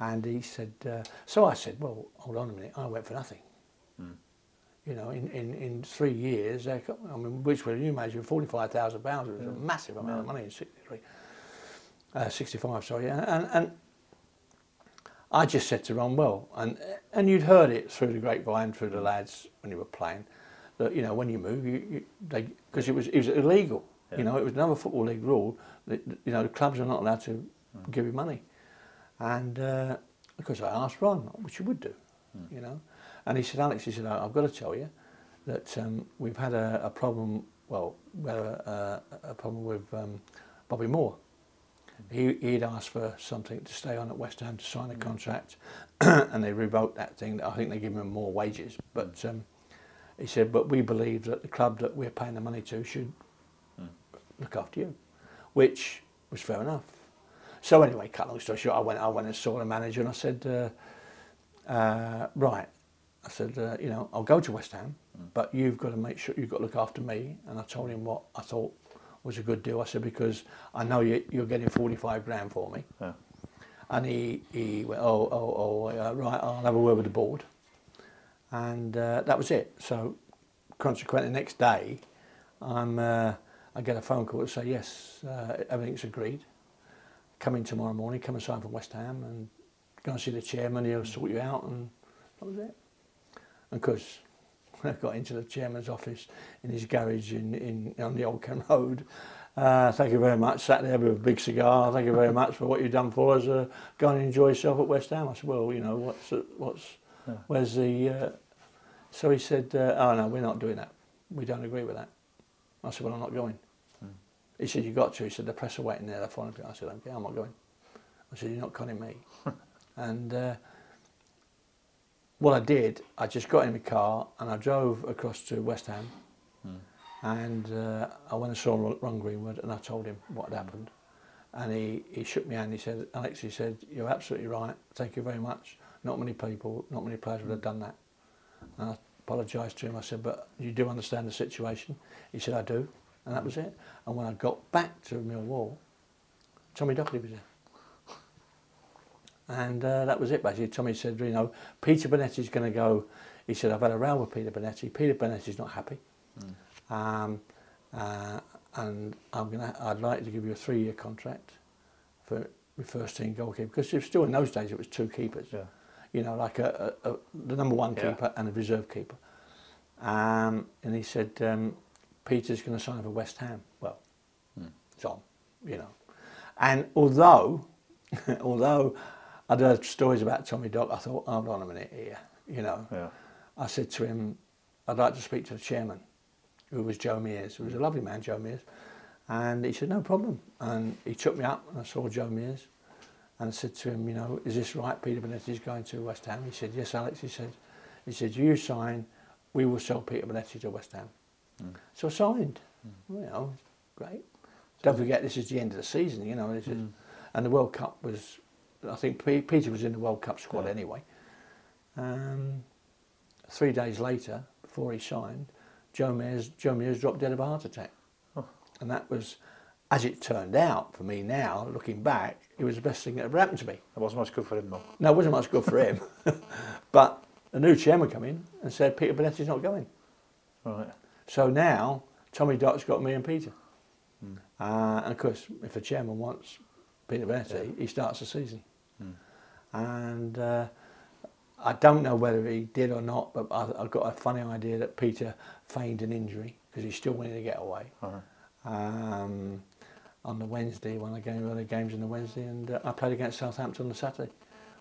Speaker 2: And he said, uh, so I said, well, hold on a minute, I went for nothing. You know, in, in, in three years, I mean, which will you imagine, £45,000 was a mm. massive amount of mm. money in 63, uh, 65, sorry. And, and, I just said to Ron, well, and, and you'd heard it through the grapevine, through the mm. lads when you were playing, that, you know, when you move, you, because it was, it was illegal.
Speaker 1: Yeah.
Speaker 2: You know, it was another football league rule that, you know, the clubs are not allowed to give you money. And uh, because I asked Ron, which you would do, you know. And he said, Alex, he said, "I- I've got to tell you that um, we've had a, a problem, well, we had a, a, a problem with um, Bobby Moore. He, he'd asked for something to stay on at West Ham to sign a contract, and they revoked that thing. I think they gave him more wages. But um, he said, but we believe that the club that we're paying the money to should look after you, which was fair enough. So anyway, cut long story short, I went, I went and saw the manager, and I said, uh, uh, right, I said, uh, you know, I'll go to West Ham, but you've got to make sure you've got to look after me. And I told him what I thought was a good deal. I said because I know you, you're getting 45 grand for me.
Speaker 1: Yeah.
Speaker 2: And he, he went, oh, oh, oh, uh, right, I'll have a word with the board. And uh, that was it. So consequently, the next day, I'm, uh, I get a phone call to say, yes, uh, everything's agreed. Come in tomorrow morning, come and sign for West Ham and go and see the chairman, he'll sort you out. And that was it. Because when I got into the chairman's office in his garage in, in on the Old Kent Road, uh, thank you very much. Sat there with a big cigar. Thank you very much for what you've done for us. Uh, go and enjoy yourself at West Ham. I said, well, you know, what's what's
Speaker 1: Yeah.
Speaker 2: where's the? Uh, so he said, uh, oh no, we're not doing that. We don't agree with that. I said, well, I'm not going. He said, you got to. He said, the press are waiting there. They're following. I said, okay, I'm not going. I said, you're not conning me. and what I did, I just got in my car and I drove across to West Ham. And uh, I went and saw Ron Greenwood and I told him what had happened. And he, he shook me hand. He said, Alex, he said, you're absolutely right. Thank you very much. Not many people, not many players would have done that. And I apologised to him. I said, but you do understand the situation? He said, I do. And that was it. And when I got back to Millwall, Tommy Docherty was there. And uh, that was it basically. Tommy said, you know, Peter Bonetti's going to go. He said, I've had a row with Peter Bonetti. Peter Bonetti's not happy. Um, uh, and I'm gonna, I'd like to give you a three-year contract for your first team goalkeeper because it was still in those days it was two keepers.
Speaker 1: Yeah.
Speaker 2: You know, like a, a, a, the number one
Speaker 1: Yeah.
Speaker 2: keeper and a reserve keeper. Um, and he said, um, Peter's going to sign for West Ham. Well, it's on, you know. And although, although I'd heard stories about Tommy Doc, I thought, hold on a minute here, you know.
Speaker 1: Yeah.
Speaker 2: I said to him, I'd like to speak to the chairman, who was Joe Mears, who was a lovely man, Joe Mears. And he said, no problem. And he took me up and I saw Joe Mears. And I said to him, you know, is this right? Peter Bonetti's going to West Ham. He said, yes, Alex. He said, he said, you sign, we will sell Peter Bonetti to West Ham. Mm. So I signed. Mm. You know, great. Don't forget, this is the end of the season, you know. This is, mm. and the World Cup was, I think Peter was in the World Cup squad
Speaker 1: Yeah.
Speaker 2: anyway. Um, three days later, before he signed, Joe Mears, Joe Mears dropped dead of a heart attack.
Speaker 1: Oh.
Speaker 2: And that was, as it turned out for me now, looking back, it was the best thing that ever happened to me.
Speaker 1: It wasn't much good for him though.
Speaker 2: No, it wasn't much good for him. but a new chairman came in and said, Peter Bonetti's not going.
Speaker 1: Right.
Speaker 2: So now, Tommy Doc's got me and Peter. Uh, and of course, if a chairman wants Peter Bonetti, he starts the season. And uh, I don't know whether he did or not, but I, I've got a funny idea that Peter feigned an injury because he still wanted to get away. Um, on the Wednesday, one of the, game, one of the games on the Wednesday, and uh, I played against Southampton on the Saturday.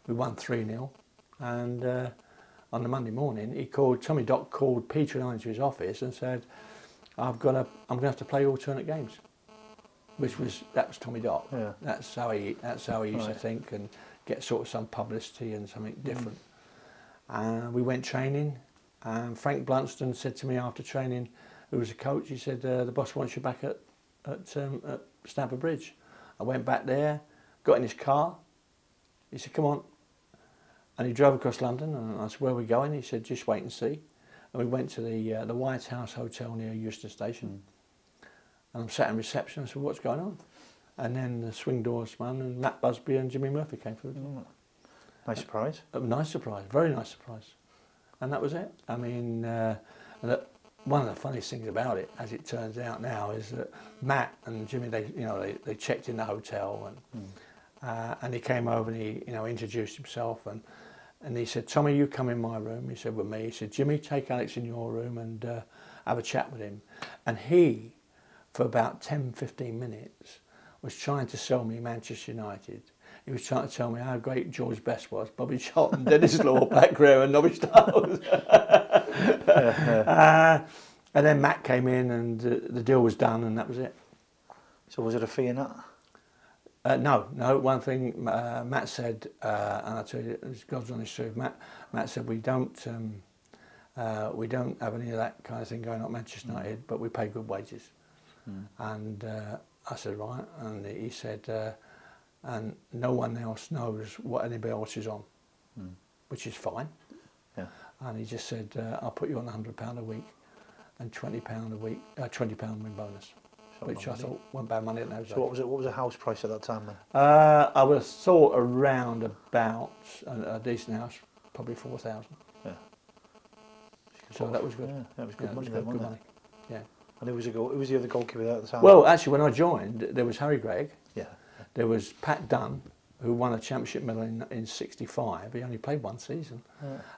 Speaker 2: We won 3 0. And uh, on the Monday morning, he called, Tommy Doc called Peter and I into his office and said, I've got to, I'm going to have to play alternate games. Which was, that was Tommy Doc.
Speaker 1: Yeah.
Speaker 2: That's how he, that's how he used to think and get sort of some publicity and something different. Uh, we went training. Um, Frank Blunstone said to me after training who was a coach, he said, uh, the boss wants you back at, at, um, at Stamford Bridge. I went back there, got in his car. He said, come on. And he drove across London, and I said, where are we going? He said, just wait and see. And we went to the, uh, the White House Hotel near Euston Station. And I'm sat in reception, I said, what's going on? And then the swing doors man and Matt Busby and Jimmy Murphy came through.
Speaker 1: Nice surprise.
Speaker 2: A nice surprise, very nice surprise. And that was it. I mean, uh, that, one of the funniest things about it, as it turns out now, is that Matt and Jimmy, they, you know, they, they checked in the hotel and, uh, and he came over and he, you know, introduced himself and, and he said, Tommy, you come in my room. He said, with me. He said, Jimmy, take Alex in your room and uh, have a chat with him. And he, for about 10, 15 minutes, was trying to sell me Manchester United. He was trying to tell me how great George Best was, Bobby Charlton, Denis Law, Pat Greer and Nobby Stiles. uh, and then Matt came in and uh, the deal was done and that was it.
Speaker 1: So was it a fee in that?
Speaker 2: Uh, no, no. One thing uh, Matt said, uh, and I tell you, it's God's honest truth. Matt, Matt said we don't, um, uh, we don't have any of that kind of thing going on at Manchester United, but we pay good wages. And uh, I said right, and he said, uh, and no one else knows what anybody else is on, which is fine.
Speaker 1: Yeah.
Speaker 2: And he just said, uh, I'll put you on a hundred pound a week, and twenty pound a week, uh, twenty pound win bonus,
Speaker 1: So
Speaker 2: which I thought wasn't bad money at those
Speaker 1: So what was it? What was the house price at that time then?
Speaker 2: uh, I was thought around about a, a decent house, probably 4,000.
Speaker 1: Yeah.
Speaker 2: So that was good.
Speaker 1: Yeah, that was good
Speaker 2: Yeah,
Speaker 1: money then,
Speaker 2: was good,
Speaker 1: wasn't
Speaker 2: money. Yeah.
Speaker 1: it? And who was the goal? Who was the other goalkeeper at the time?
Speaker 2: Well, actually, when I joined, there was Harry Gregg,
Speaker 1: yeah.
Speaker 2: there was Pat Dunne, who won a championship medal in, in 65. He only played one season.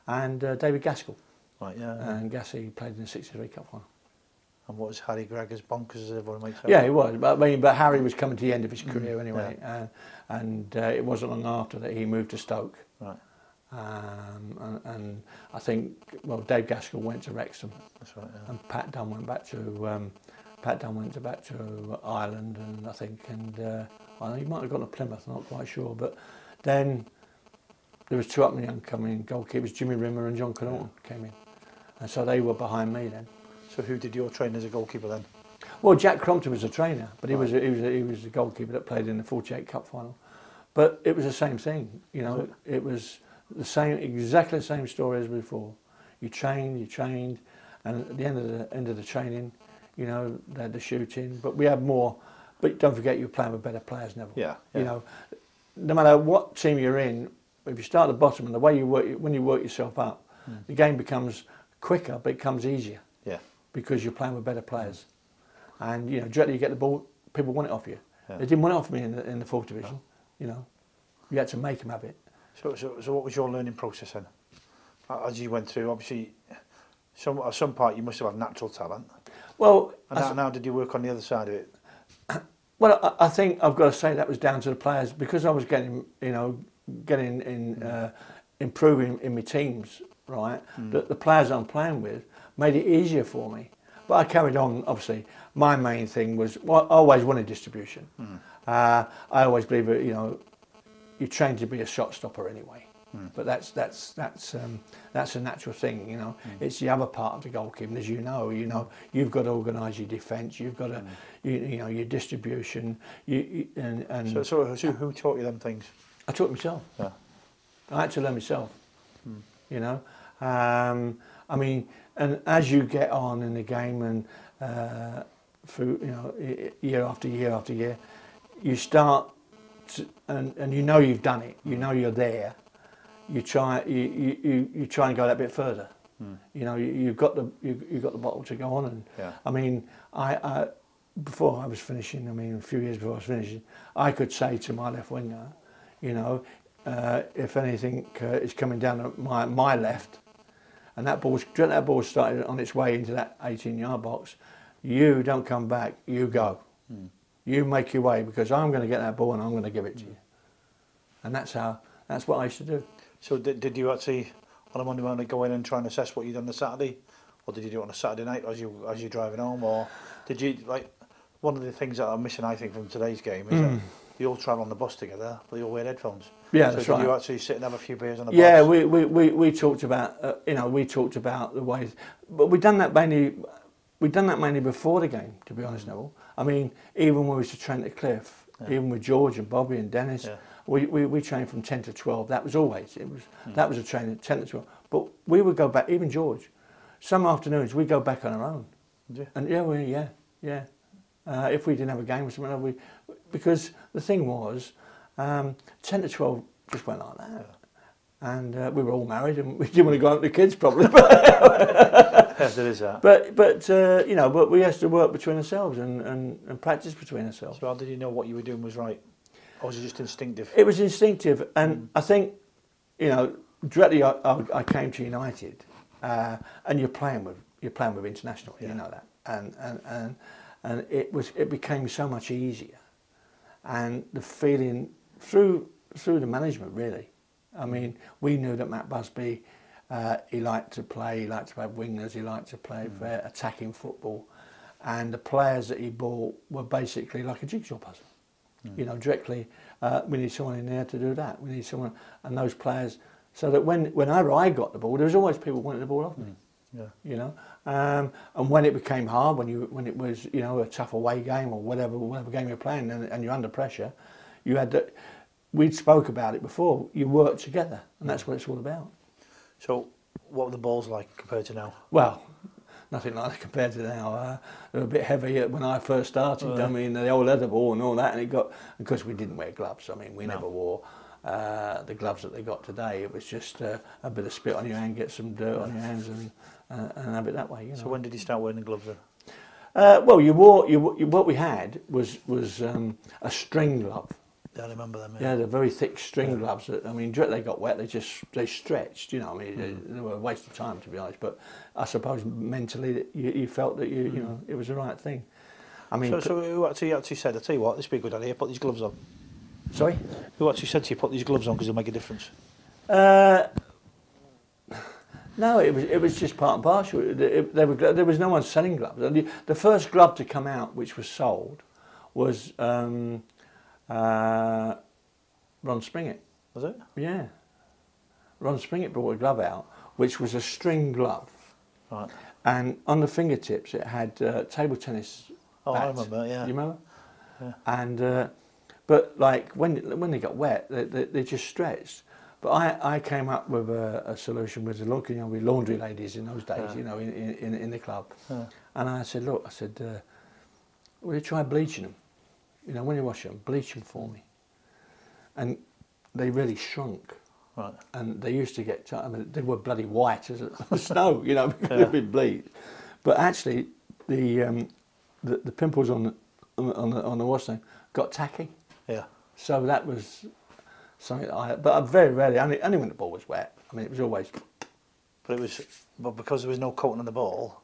Speaker 2: And uh, David Gaskell.
Speaker 1: Right, yeah.
Speaker 2: And Gassy played in the 63 Cup final.
Speaker 1: and what was Harry Gregg as bonkers as everyone makes out?
Speaker 2: Yeah, he was. But, I mean, but Harry was coming to the end of his career anyway. And, and uh, it wasn't long after that he moved to Stoke.
Speaker 1: Right,
Speaker 2: Um, and, and I think, well, Dave Gaskell went to Wrexham.
Speaker 1: that's right. Yeah.
Speaker 2: and Pat Dunne went back to um, Pat Dunne went to back to Ireland, and I think, and uh, I know he might have gone to Plymouth, I'm not quite sure, but then there was two up and young coming goalkeepers, Jimmy Rimmer and John Connaughton came in, and so they were behind me then.
Speaker 1: So who did your train as a goalkeeper then?
Speaker 2: Well, Jack Crompton was a trainer, but he was a, he was a, he was the goalkeeper that played in the 48 Cup final. But it was the same thing, you know. It was the same, exactly the same story as before. You trained, you trained, and at the end of the end of the training, you know, they had the shooting. But we had more. But don't forget, you're playing with better players, Neville.
Speaker 1: Yeah,
Speaker 2: You know, no matter what team you're in, if you start at the bottom and the way you work, when you work yourself up, hmm. the game becomes quicker, but it becomes easier
Speaker 1: Yeah,
Speaker 2: because you're playing with better players. And you know, directly you get the ball, people want it off you.
Speaker 1: Yeah.
Speaker 2: They didn't want it off me in the, in the fourth division. You know, you had to make them have it.
Speaker 1: So, so, so what was your learning process then? As you went through, obviously, some at some part you must have had natural talent.
Speaker 2: Well,
Speaker 1: And how, how did you work on the other side of it?
Speaker 2: well, I, I think I've got to say that was down to the players because I was getting, you know, getting in, uh, improving in my teams. Right, that the players I'm playing with made it easier for me. But I carried on. Obviously, my main thing was well, I always wanted distribution. Uh, I always believe that you know you train to be a shot stopper anyway. But that's that's that's um, that's a natural thing, you know. It's the other part of the goalkeeping, as you know. You know, you've got to organise your defence. You've got to, you, you know, your distribution. You, you and, and
Speaker 1: So, so, so who taught you them things?
Speaker 2: I taught myself.
Speaker 1: Yeah.
Speaker 2: I had to learn myself. You know, um, I mean, and as you get on in the game and uh, through, you know, year after year after year, you start, to, and and you know you've done it. You know you're there. You try, you you, you, you try and go that bit further. You know, you, you've got the you, you've got the bottle to go on, and
Speaker 1: Yeah.
Speaker 2: I mean, I, I before I was finishing, I mean, a few years before I was finishing, I could say to my left winger, you know, uh, if anything uh, is coming down at my, my left, and that ball, that ball started on its way into that 18 yard box, you don't come back, you go. You make your way because I'm going to get that ball and I'm going to give it to you. And that's how, that's what I used to do.
Speaker 1: So did, did you actually on a Monday morning go in and try and assess what you'd done the Saturday, or did you do it on a Saturday night as you as you're driving home, or did you like one of the things that I'm missing I think from today's game is that you all travel on the bus together, but you all wear headphones.
Speaker 2: Yeah,
Speaker 1: so
Speaker 2: that's
Speaker 1: did
Speaker 2: right.
Speaker 1: you actually sit and have a few beers on the
Speaker 2: Yeah,
Speaker 1: bus?
Speaker 2: we, we, we, we talked about, uh, you know, we talked about the ways, but we've done that mainly we'd done that mainly before the game, to be honest, Neville. I mean, even when we used to train at Cliff,
Speaker 1: Yeah.
Speaker 2: even with George and Bobby and Dennis,
Speaker 1: Yeah.
Speaker 2: we, we, we trained from 10 to 12. That was always, it was, that was a training, 10 to 12. But we would go back, even George, some afternoons we'd go back on our own.
Speaker 1: You?
Speaker 2: And yeah, we, yeah, yeah. Uh, if we didn't have a game or something, we, because the thing was, um, 10 to 12 just went like that. And uh, we were all married and we didn't want to go out with the kids probably. But,
Speaker 1: Yeah, there is that.
Speaker 2: but, but uh, you know, but we had to work between ourselves and, and, and practice between ourselves.
Speaker 1: So how did you know what you were doing was right? Or was it just instinctive?
Speaker 2: It was instinctive, and I think, you know, directly I, I, I came to United, uh, and you're playing with you're playing with international,
Speaker 1: Yeah.
Speaker 2: you know that, and and and and it was it became so much easier, and the feeling through through the management really, I mean, we knew that Matt Busby, uh, he liked to play, he liked to have wingers, he liked to play
Speaker 1: Mm.
Speaker 2: for attacking football, and the players that he bought were basically like a jigsaw puzzle.
Speaker 1: Mm.
Speaker 2: You know, directly, uh, we need someone in there to do that. We need someone, and those players, so that when whenever I got the ball, there was always people wanting the ball off me.
Speaker 1: Yeah.
Speaker 2: You know, um, and when it became hard, when you when it was you know a tough away game or whatever whatever game you're playing, and, and you're under pressure, you had to. We'd spoke about it before. You work together, and that's what it's all about.
Speaker 1: So what were the balls like compared to now?
Speaker 2: Well, nothing like that compared to now. Uh, they were a bit heavier when I first started. I mean, the old leather ball and all that, and it got because we didn't wear gloves. I mean, we
Speaker 1: No.
Speaker 2: never wore uh, the gloves that they got today. It was just uh, a bit of spit on your hand, get some dirt on your hands, and uh, and have it that way. You know.
Speaker 1: So when did you start wearing the gloves then?
Speaker 2: uh, well, you wore you, you what we had was was um, a string glove.
Speaker 1: Yeah, I remember them.
Speaker 2: Yeah, they're very thick string gloves. That, I mean, they got wet, they just they stretched. You know, I mean, they, they were a waste of time to be honest. But I suppose mentally that you, you felt that you you know it was the right thing. I mean,
Speaker 1: So, so who actually, actually said, I tell you what, this would be a good idea, put these gloves on.
Speaker 2: sorry.
Speaker 1: Who actually said to you, put these gloves on because they'll make a difference?
Speaker 2: Uh, no, it was it was just part and parcel. It, it, there, were, there was no one selling gloves. The, the first glove to come out, which was sold, was um, uh, Ron Springett.
Speaker 1: Was it?
Speaker 2: Yeah. Ron Springett brought a glove out, which was a string glove.
Speaker 1: Right.
Speaker 2: And on the fingertips, it had uh, table tennis.
Speaker 1: Oh, I remember, yeah.
Speaker 2: You remember?
Speaker 1: Yeah.
Speaker 2: And uh, but like when when they got wet, they, they, they just stretched. But I, I came up with a, a solution with the look, you know, with laundry ladies in those days,
Speaker 1: Yeah.
Speaker 2: you know, in, in, in the club.
Speaker 1: Yeah.
Speaker 2: And I said, look, I said, uh, will you try bleaching them? You know, when you wash them, bleach them for me. And they really shrunk.
Speaker 1: Right.
Speaker 2: and they used to get, I mean, they were bloody white as snow, you know, because
Speaker 1: Yeah.
Speaker 2: they'd been bleached. But actually, the, um, the the pimples on the on the on the, on the wash thing got tacky.
Speaker 1: Yeah.
Speaker 2: So that was something that I, but I very rarely, only, only when the ball was wet. I mean, it was always.
Speaker 1: But it was, but because there was no coating on the ball,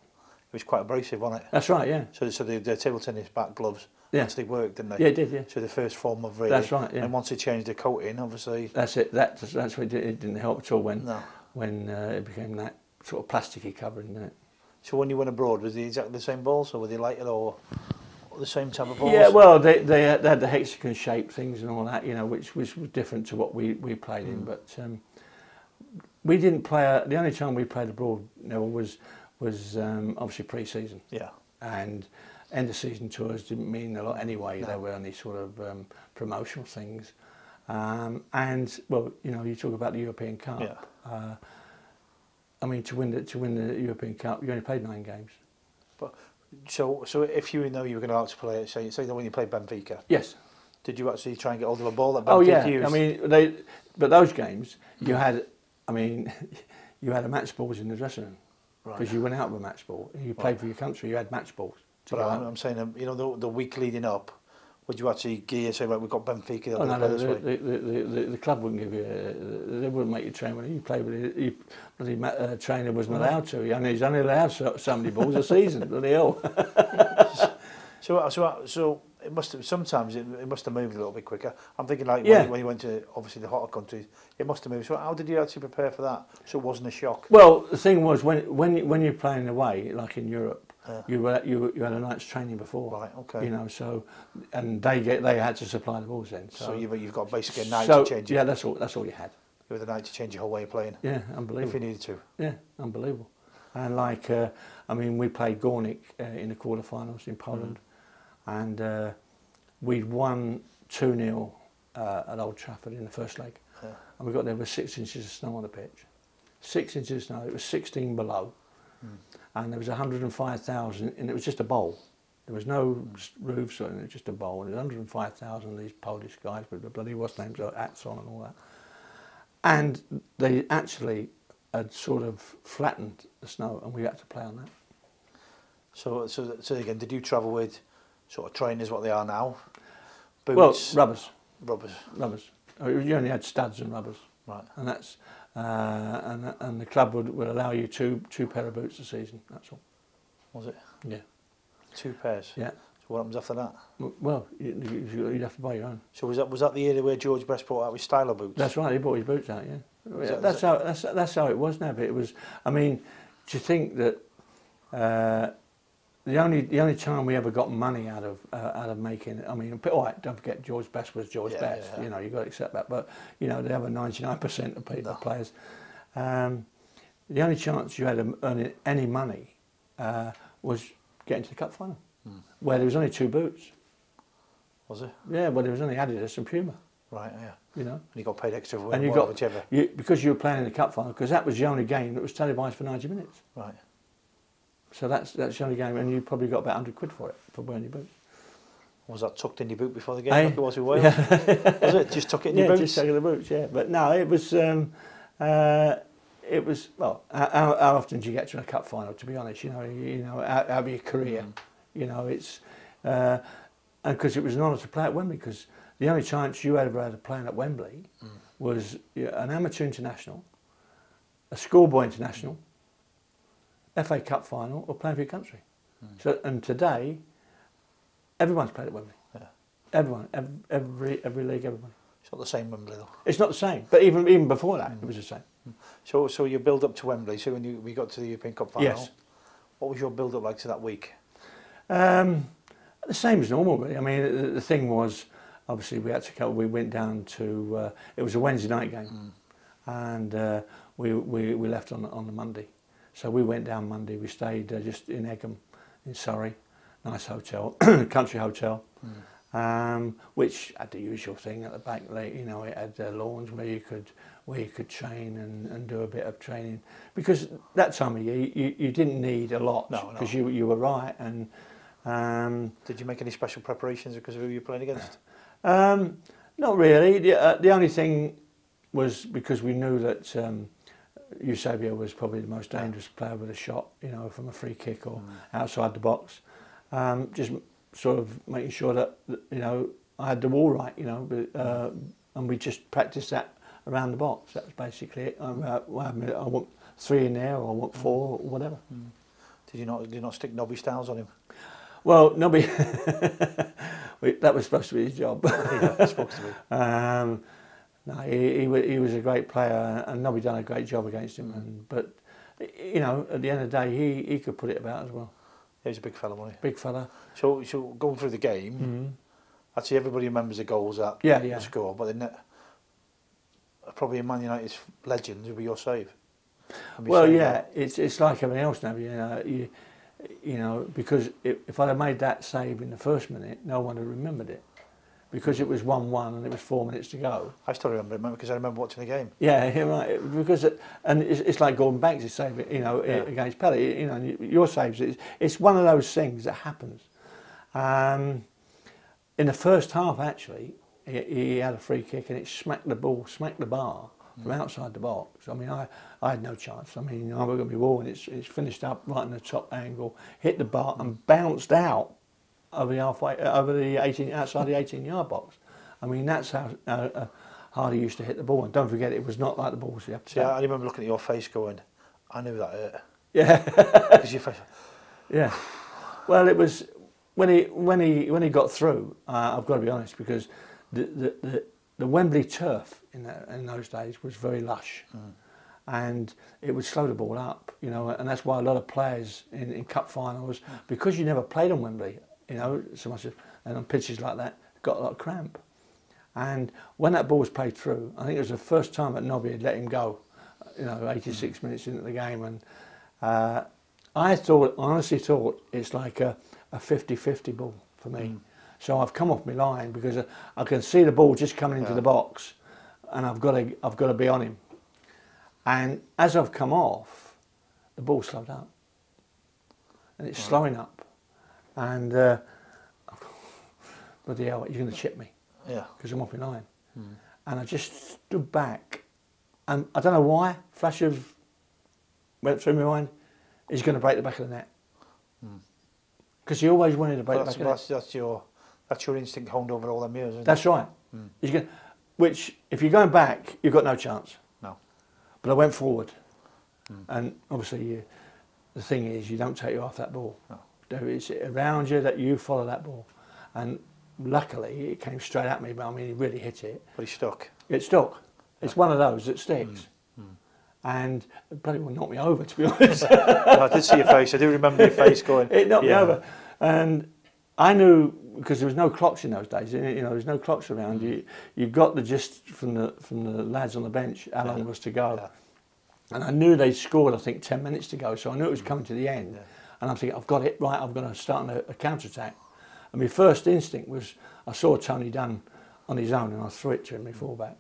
Speaker 1: it was quite abrasive, wasn't it?
Speaker 2: That's right, yeah,
Speaker 1: So, so the, the table tennis back gloves
Speaker 2: Yeah.
Speaker 1: actually worked, didn't they?
Speaker 2: yeah, it did, yeah.
Speaker 1: So the first form of really.
Speaker 2: That's right, yeah.
Speaker 1: And once they changed the coating, obviously.
Speaker 2: That's it. That, that's what it, did. it didn't help at all when
Speaker 1: No.
Speaker 2: when uh, it became that sort of plasticky covering. Didn't it?
Speaker 1: So when you went abroad, was they exactly the same balls, or were they lighter, or the same type of balls?
Speaker 2: Yeah, well, they, they, had- they had the hexagon shaped things and all that, you know, which, which was different to what we, we played in. But um, we didn't play, a, the only time we played abroad you know, was, was um, obviously pre season.
Speaker 1: Yeah.
Speaker 2: And end of season tours didn't mean a lot anyway,
Speaker 1: No.
Speaker 2: they were only sort of um, promotional things. Um, and, well, you know, you talk about the European Cup.
Speaker 1: Yeah.
Speaker 2: Uh, I mean, to win, the, to win the European Cup, you only played nine games.
Speaker 1: But so, so if you know you were going to out to play, say, say that when you played Benfica,
Speaker 2: Yes.
Speaker 1: did you actually try and get hold of a ball that Benfica
Speaker 2: Oh yeah,
Speaker 1: used?
Speaker 2: I mean they, but those games you had, I mean, you had a match balls in the dressing room
Speaker 1: right.
Speaker 2: because you went out with a match ball. You played
Speaker 1: Right.
Speaker 2: for your country. You had match balls.
Speaker 1: But
Speaker 2: go
Speaker 1: I'm. I'm saying, um, you know, the, the week leading up, would you actually gear say, right, we've got Benfica,
Speaker 2: Oh, no, no, the, the, the, the, the club wouldn't give you, uh, they wouldn't make you train with it. You play. You, bloody uh, trainer wasn't allowed to. He only, he's only allowed so, so many balls a season. bloody hell.
Speaker 1: So, so, so it must have, sometimes it, it must have moved a little bit quicker. I'm thinking like
Speaker 2: Yeah.
Speaker 1: when, you, when you went to obviously the hotter countries, it must have moved. So how did you actually prepare for that? So it wasn't a shock.
Speaker 2: Well, the thing was when when when you're playing away, like in Europe,
Speaker 1: Yeah.
Speaker 2: you were you you had a night's training before.
Speaker 1: Right, okay.
Speaker 2: You know, so and they get they had to supply the balls then.
Speaker 1: So,
Speaker 2: So,
Speaker 1: you've, you've got basically a night
Speaker 2: so,
Speaker 1: to change it.
Speaker 2: Yeah, that's all. That's all you had.
Speaker 1: You had a night to change your whole way of playing
Speaker 2: Yeah,
Speaker 1: if you needed to.
Speaker 2: Yeah, unbelievable. And like, uh, I mean, we played Gornik uh, in the quarterfinals in Poland, and uh, we'd won 2 0 uh, at Old Trafford in the first leg.
Speaker 1: Yeah.
Speaker 2: And we got there with six inches of snow on the pitch. Six inches of snow, it was 16 below, and there was 105,000, and it was just a bowl. There was no roofs, or it was just a bowl, and there was 105,000 of these Polish guys with the bloody what's names, hats on and all that. And they actually had sort of flattened the snow, and we had to play on that.
Speaker 1: So, so, so again, did you travel with sort of trainers what they are now?
Speaker 2: Well,
Speaker 1: Boots,
Speaker 2: rubbers,
Speaker 1: rubbers,
Speaker 2: rubbers. Oh, You only had studs and rubbers,
Speaker 1: right?
Speaker 2: and that's uh, and and the club would, would allow you two two pair of boots a season. That's all.
Speaker 1: Was it
Speaker 2: Yeah,
Speaker 1: two pairs?
Speaker 2: yeah.
Speaker 1: So what happens after that?
Speaker 2: Well, you, you- you'd have to buy your own.
Speaker 1: So was that was that the era where George Best brought out his styler boots?
Speaker 2: That's right. He bought his boots out. Yeah,
Speaker 1: that-
Speaker 2: that's how that's that's how it was now. But it was. I mean, do you think that uh, the only the only time we ever got money out of uh, out of making it? I mean, all right, don't forget George Best was George
Speaker 1: Yeah,
Speaker 2: Best.
Speaker 1: yeah, yeah.
Speaker 2: You know, you got to accept that. But you know, the other ninety nine percent of people
Speaker 1: No.
Speaker 2: players. Um, the only chance you had of earning any money uh, was getting to the cup final,
Speaker 1: Hmm.
Speaker 2: where there was only two boots.
Speaker 1: Was it?
Speaker 2: Yeah, well, there was only Adidas and Puma.
Speaker 1: Right, yeah.
Speaker 2: You know.
Speaker 1: And you got paid extra
Speaker 2: And you got
Speaker 1: whichever.
Speaker 2: you, because you were playing in the cup final because that was the only game that was televised for 90 minutes.
Speaker 1: Right.
Speaker 2: So that's that's the only game, and you probably got about 100 quid for it for wearing your boots.
Speaker 1: Was that tucked in your boot before the game, like it was with Wales? was it? Just tuck it in
Speaker 2: yeah,
Speaker 1: your boots?
Speaker 2: just the boots. Yeah, but no, it was um, uh, it was well. How, how often do you get to a cup final? To be honest, you know, you, you know, out, out of your career,
Speaker 1: Mm.
Speaker 2: you know, it's uh, and because it was an honour to play at Wembley because the only chance you ever had of playing at Wembley
Speaker 1: Mm.
Speaker 2: was yeah, an amateur international, a schoolboy international, FA Cup final, or playing for your country.
Speaker 1: Mm.
Speaker 2: So and today, everyone's played at Wembley.
Speaker 1: Yeah.
Speaker 2: Everyone, every every, every league, everyone.
Speaker 1: It's not the same Wembley though.
Speaker 2: It's not the same, but even even before that,
Speaker 1: Mm.
Speaker 2: it was the same.
Speaker 1: So, so you build up to Wembley. So when you we got to the European Cup final,
Speaker 2: Yes.
Speaker 1: what was your build up like to that week?
Speaker 2: Um, the same as normal, really. I mean, the, the thing was, obviously, we had to go. We went down to. Uh, it was a Wednesday night game, and uh, we, we we left on on the Monday. So we went down Monday. We stayed uh, just in Egham, in Surrey, nice hotel, country hotel. Um, which had the usual thing at the back, like, you know, it had uh, lawns where you could where you could train and, and do a bit of training because that time of year you, you didn't need a lot
Speaker 1: No, no.
Speaker 2: because you you were right and um,
Speaker 1: Did you make any special preparations because of who you're playing against?
Speaker 2: um, not really. The, uh, the only thing was because we knew that um, Eusebio was probably the most dangerous player with a shot, you know, from a free kick or outside the box. Um, just sort of making sure that, you know, I had the wall right, you know, but, uh, and we just practiced that around the box. That was basically it. Um, uh, I, mean, I want three in there or I want four or whatever.
Speaker 1: Did you not did you not stick Nobby Stiles on him?
Speaker 2: Well, Nobby, we- that was supposed to be his job.
Speaker 1: yeah, supposed to be.
Speaker 2: Um, no, he, he, he was a great player, and Nobby done a great job against him.
Speaker 1: Mm.
Speaker 2: And, but you know, at the end of the day, he, he could put it about as well.
Speaker 1: He was a big fella, wasn't
Speaker 2: Big fella.
Speaker 1: So, so going through the game,
Speaker 2: Mm-hmm.
Speaker 1: actually everybody remembers the goals that
Speaker 2: Yeah, yeah.
Speaker 1: score, but then probably in Man United's legends would be your save. Be
Speaker 2: Well, yeah,
Speaker 1: that.
Speaker 2: it's it's like everything else now. You know, you, you know, because if, if I'd have made that save in the first minute, no one would have remembered it, because it was one-one and it was four minutes to go.
Speaker 1: I still remember it because I remember watching the game.
Speaker 2: Yeah, yeah, right. Because it, and it's, it's like Gordon Banks' save, you know,
Speaker 1: Yeah.
Speaker 2: against Pelé. You know, your saves. It's, it's one of those things that happens. Um, in the first half, actually, he, he had a free kick and it smacked the ball, smacked the bar from outside the box. I mean, I, I had no chance. I mean, I was going to be warned. it's, it's finished up right in the top angle, hit the bar and bounced out over the halfway, over the 18, outside the 18 yard box. I mean, that's how uh, uh, hard he used to hit the ball. And don't forget, it was not like the balls you have to
Speaker 1: See, I, remember looking at your face going, I knew that hurt.
Speaker 2: Yeah.
Speaker 1: Because your face,
Speaker 2: Yeah. Well, it was when he when he when he got through. Uh, I've got to be honest because the the, the, the Wembley turf in that, in those days was very lush, and it would slow the ball up. You know, and that's why a lot of players in, in cup finals because you never played on Wembley. You know, so much and on pitches like that got a lot of cramp. And when that ball was played through, I think it was the first time that Nobby had let him go. You know, 86 minutes into the game, and Uh, I thought, honestly thought, it's like a, a 50-50 ball for me.
Speaker 1: Mm.
Speaker 2: So I've come off my line because I, I can see the ball just coming into the box, and I've got to I've got to be on him. And as I've come off, the ball slowed up, and it's slowing up, and uh, bloody hell, he's going to chip me
Speaker 1: Yeah.
Speaker 2: because I'm off my line.
Speaker 1: Hmm.
Speaker 2: And I just stood back, and I don't know why. Flash of went through my mind. He's going to break the back of the net because he always wanted to break
Speaker 1: Hmm. That's,
Speaker 2: the back of the net.
Speaker 1: that's, that's your that's your instinct honed over all them years, isn't
Speaker 2: That's right.
Speaker 1: Hmm.
Speaker 2: He's going, which if you're going back, you've got no chance.
Speaker 1: No.
Speaker 2: But I went forward,
Speaker 1: Hmm.
Speaker 2: and obviously, you, the thing is, you don't take you off that ball.
Speaker 1: No.
Speaker 2: There is around you that you follow that ball, and luckily it came straight at me. But I mean, he really hit it.
Speaker 1: But he stuck.
Speaker 2: It stuck. It's one of those that sticks.
Speaker 1: Hmm.
Speaker 2: And it bloody well knocked me over, to be honest.
Speaker 1: I did see your face. I do remember your face going.
Speaker 2: it knocked
Speaker 1: yeah.
Speaker 2: me over. And I knew, because there was no clocks in those days, you know, there was no clocks around. Mm. You, you got the gist from the, from the lads on the bench how long
Speaker 1: Yeah.
Speaker 2: was to go.
Speaker 1: Yeah.
Speaker 2: And I knew they'd scored, I think, 10 minutes to go, so I knew it was mm. coming to the end.
Speaker 1: Yeah.
Speaker 2: And I'm thinking, I've got it, right, I'm going to start a, a counter-attack. And my first instinct was, I saw Tony Dunne on his own and I threw it to him, my fullback,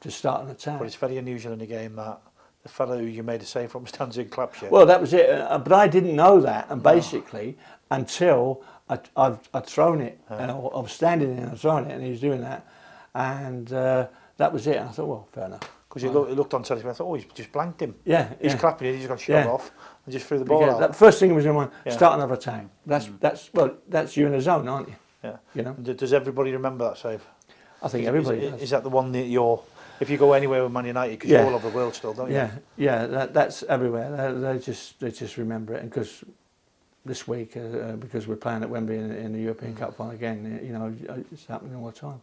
Speaker 2: to start an attack.
Speaker 1: But it's very unusual in the game that the fellow who you made a save from stands in claps you.
Speaker 2: Well, that was it. Uh, but I didn't know that, and basically until I, I've, I'd thrown it, and I, I was standing there and I'd thrown it, and he was doing that, and uh, that was it. And I thought, well, fair enough.
Speaker 1: Because you look, looked on television, I thought, oh, he's just blanked him.
Speaker 2: Yeah,
Speaker 1: He's
Speaker 2: yeah.
Speaker 1: clapping it, he's got shot
Speaker 2: Yeah.
Speaker 1: off and just threw the ball out.
Speaker 2: that first thing was in mind.
Speaker 1: Yeah.
Speaker 2: Start another attack. That's that's well, that's you in a zone, aren't you?
Speaker 1: yeah.
Speaker 2: You know,
Speaker 1: d- Does everybody remember that save?
Speaker 2: I think
Speaker 1: Is-
Speaker 2: everybody
Speaker 1: is,
Speaker 2: does.
Speaker 1: is that the one that you're, if you go anywhere with Man United, because
Speaker 2: Yeah.
Speaker 1: you're all over the world still, don't you?
Speaker 2: Yeah, yeah, that, that's everywhere. They, they just they just remember it, and because this week, uh, uh, because we're playing at Wembley in, in the European Cup final again, you know, it's happening all the time.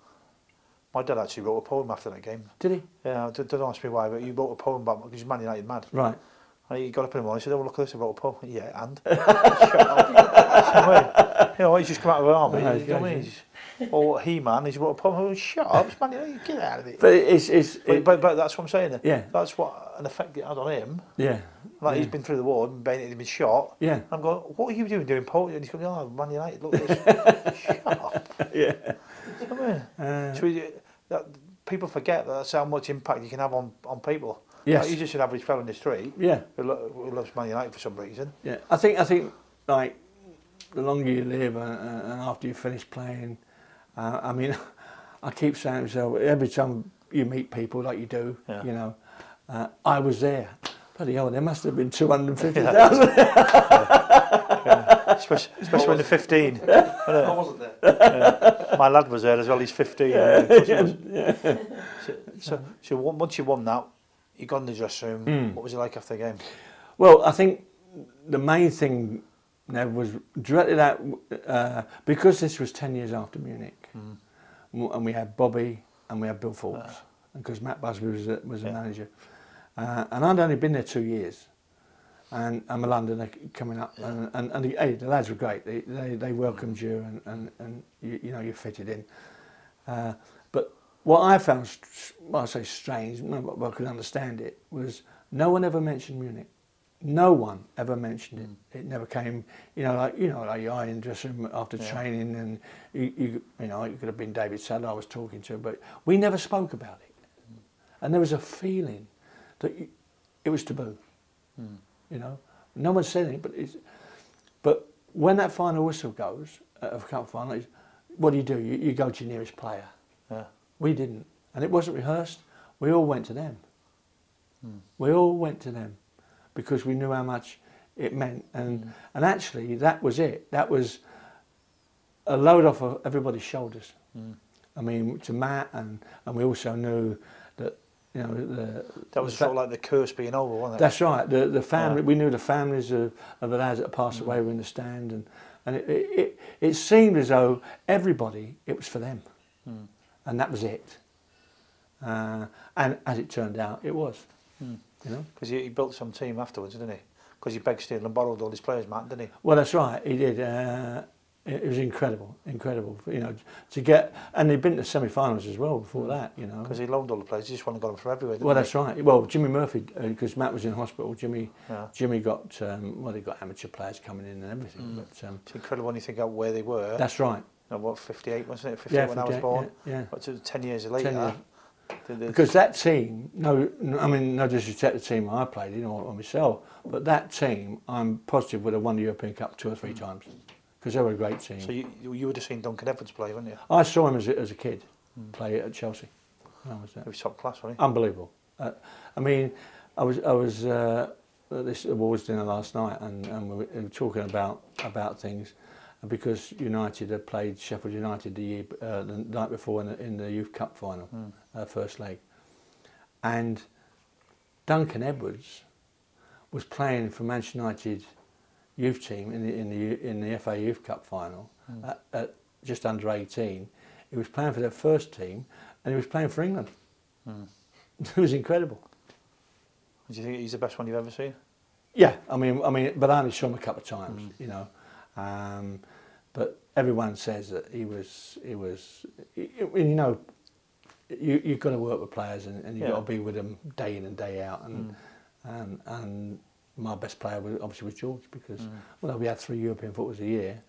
Speaker 1: My dad actually wrote a poem after that game.
Speaker 2: Did he?
Speaker 1: Yeah, don't ask me why, but he wrote a poem about because he's Man United mad.
Speaker 2: Right.
Speaker 1: And he got up in the morning and said, oh, look at this, I wrote a poem. Yeah, and? You know, he's just come out of the army.
Speaker 2: No,
Speaker 1: you know what I mean?
Speaker 2: he's-
Speaker 1: He's, or He-Man, he's wrote a poem. Oh, shut up, Man United, get out of it.
Speaker 2: But it's it's
Speaker 1: But,
Speaker 2: it-
Speaker 1: but, but that's what I'm saying.
Speaker 2: Yeah.
Speaker 1: That's what an effect it had on him.
Speaker 2: yeah
Speaker 1: Like he's
Speaker 2: Yeah.
Speaker 1: been through the war, and been, he's been shot.
Speaker 2: yeah
Speaker 1: I'm going, what are you doing doing poetry? And he's going, oh, Man United, look at this. Shut up.
Speaker 2: yeah.
Speaker 1: You know I mean?
Speaker 2: Uh,
Speaker 1: So we, that, people forget that that's how much impact you can have on, on people.
Speaker 2: Yes.
Speaker 1: Like, you're just an average fellow in the street
Speaker 2: yeah
Speaker 1: who, lo- who loves Man United for some reason.
Speaker 2: yeah. I think I think like the longer you live and, and after you finish playing, uh, I mean, I keep saying to myself every time you meet people like you do,
Speaker 1: Yeah.
Speaker 2: you know, uh, I was there. Bloody hell, there must have been two hundred and fifty thousand.
Speaker 1: Especially, especially when they're 15.
Speaker 3: I wasn't there.
Speaker 1: My lad was there as well, he's 15. yeah, of course. So, so, so once you won that, you got in the dressing room.
Speaker 2: Mm.
Speaker 1: What was it like after the game?
Speaker 2: Well, I think the main thing now was directly that uh, because this was 10 years after Munich,
Speaker 1: Mm.
Speaker 2: and we had Bobby and we had Bill Foulkes, and because Matt Busby was a, was a
Speaker 1: Yeah.
Speaker 2: manager. Uh, and I'd only been there two years. And I'm a Londoner coming up,
Speaker 1: Yeah.
Speaker 2: and, and, and the, hey, the lads were great. They, they, they welcomed you, and, and, and you, you know, you fitted in. What I found, well, I say strange, no, but I could understand it, was no one ever mentioned Munich. No one ever mentioned it. It never came, you know, like you know, like you are in the dressing room after
Speaker 1: Yeah.
Speaker 2: training, and you, you, you know, it could have been David Sadler I was talking to, but we never spoke about it. And there was a feeling that you, it was taboo.
Speaker 1: Mm.
Speaker 2: You know, no one said anything, but it's, but when that final whistle goes uh, of cup final, what do you do? You, you go to your nearest player.
Speaker 1: Yeah.
Speaker 2: We didn't, and it wasn't rehearsed. We all went to them.
Speaker 1: Mm.
Speaker 2: We all went to them because we knew how much it meant, and
Speaker 1: Mm.
Speaker 2: and actually that was it. That was a load off of everybody's shoulders.
Speaker 1: Mm.
Speaker 2: I mean, to Matt, and and we also knew that you know the
Speaker 1: That was sort of like the curse being over, wasn't it?
Speaker 2: that's right. The the family. We knew the families of, of the lads that passed away were in the stand, and and it, it it it seemed as though everybody it was for them,
Speaker 1: Mm.
Speaker 2: And that was it. Uh, and as it turned out, it was.
Speaker 1: Mm.
Speaker 2: You know.
Speaker 1: Because he, he built some team afterwards, didn't he? Because he begged, steal and borrowed all his players, Matt, didn't he?
Speaker 2: Well, that's right. He did. Uh, It, it was incredible, incredible. You know, to get and they'd been to semi-finals as well before that. You know,
Speaker 1: Because he loaned all the players. He just wanted to go them from everywhere. Didn't
Speaker 2: well,
Speaker 1: he?
Speaker 2: that's right. Well, Jimmy Murphy, because Matt was in hospital. Jimmy,
Speaker 1: Yeah.
Speaker 2: Jimmy got um, well, they got amateur players coming in and everything.
Speaker 1: Mm.
Speaker 2: But um,
Speaker 1: It's incredible when you think out where they were.
Speaker 2: that's right.
Speaker 1: You know, what, 58, wasn't it? 58
Speaker 2: Yeah,
Speaker 1: when I was born.
Speaker 2: Yeah, yeah.
Speaker 1: What, to 10 years later.
Speaker 2: 10 years.
Speaker 1: the- the-
Speaker 2: Because that team, no, no, I mean, no disrespect to the team I played in or, or myself, but that team, I'm positive would have won the European Cup two or three times because they were a great team.
Speaker 1: So you, you you would have seen Duncan Edwards play, wouldn't you?
Speaker 2: I saw him as a, as a kid
Speaker 1: Mm.
Speaker 2: play at Chelsea. When was.
Speaker 1: He was top class, wasn't he?
Speaker 2: Unbelievable. Uh, I mean, I was I was uh, at this awards dinner last night, and, and we were talking about about things, because United had played Sheffield United the year uh, the night before in the, in the Youth Cup final.
Speaker 1: Mm.
Speaker 2: uh, first leg, and Duncan Edwards was playing for Manchester United youth team in the in the in the FA Youth Cup final
Speaker 1: Mm.
Speaker 2: at, at just under 18. He was playing for their first team, and he was playing for England.
Speaker 1: Mm.
Speaker 2: It was incredible.
Speaker 1: Do you think he's the best one you've ever seen?
Speaker 2: Yeah, I mean, I mean, but I only saw him a couple of times,
Speaker 1: Mm.
Speaker 2: you know. Um, but everyone says that he was, he was, you know, you you've got to work with players and, and you've
Speaker 1: Yeah.
Speaker 2: got to be with them day in and day out. And
Speaker 1: Mm.
Speaker 2: and, and my best player was obviously was George because
Speaker 1: Mm.
Speaker 2: well we had three European footballers a year,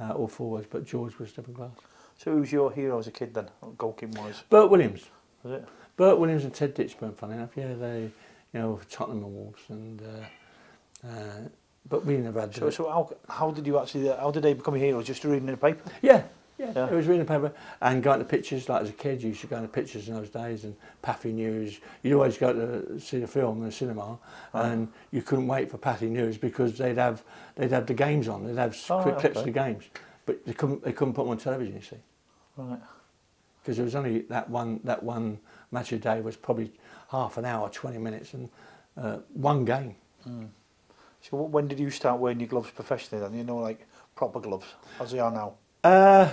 Speaker 2: uh, all forwards, but George was different class.
Speaker 1: So who was your hero as a kid then, goalkeeping wise?
Speaker 2: Bert Williams,
Speaker 1: Was it?
Speaker 2: Bert Williams and Ted Ditchburn, funny enough, yeah, they, you know, Tottenham and Wolves, and uh, uh, but we never had.
Speaker 1: So, so how, how did you actually, how did they become heroes? Just reading in the paper?
Speaker 2: Yeah, yeah,
Speaker 1: Yeah.
Speaker 2: It was reading the paper and going to pictures. Like as a kid, you used to go to pictures in those days and Pathé News. You'd always go to see the film in the cinema,
Speaker 1: Right.
Speaker 2: and you couldn't wait for Pathé News because they'd have they'd have the games on. They'd have
Speaker 1: Oh,
Speaker 2: quick
Speaker 1: right,
Speaker 2: clips
Speaker 1: okay.
Speaker 2: of the games, but they couldn't they couldn't put them on television. You see,
Speaker 1: Right.
Speaker 2: because there was only that one that one match a day was probably half an hour, twenty minutes, and uh, one game.
Speaker 1: Mm. So when did you start wearing your gloves professionally then? You know, like proper gloves, as they are now.
Speaker 2: Uh,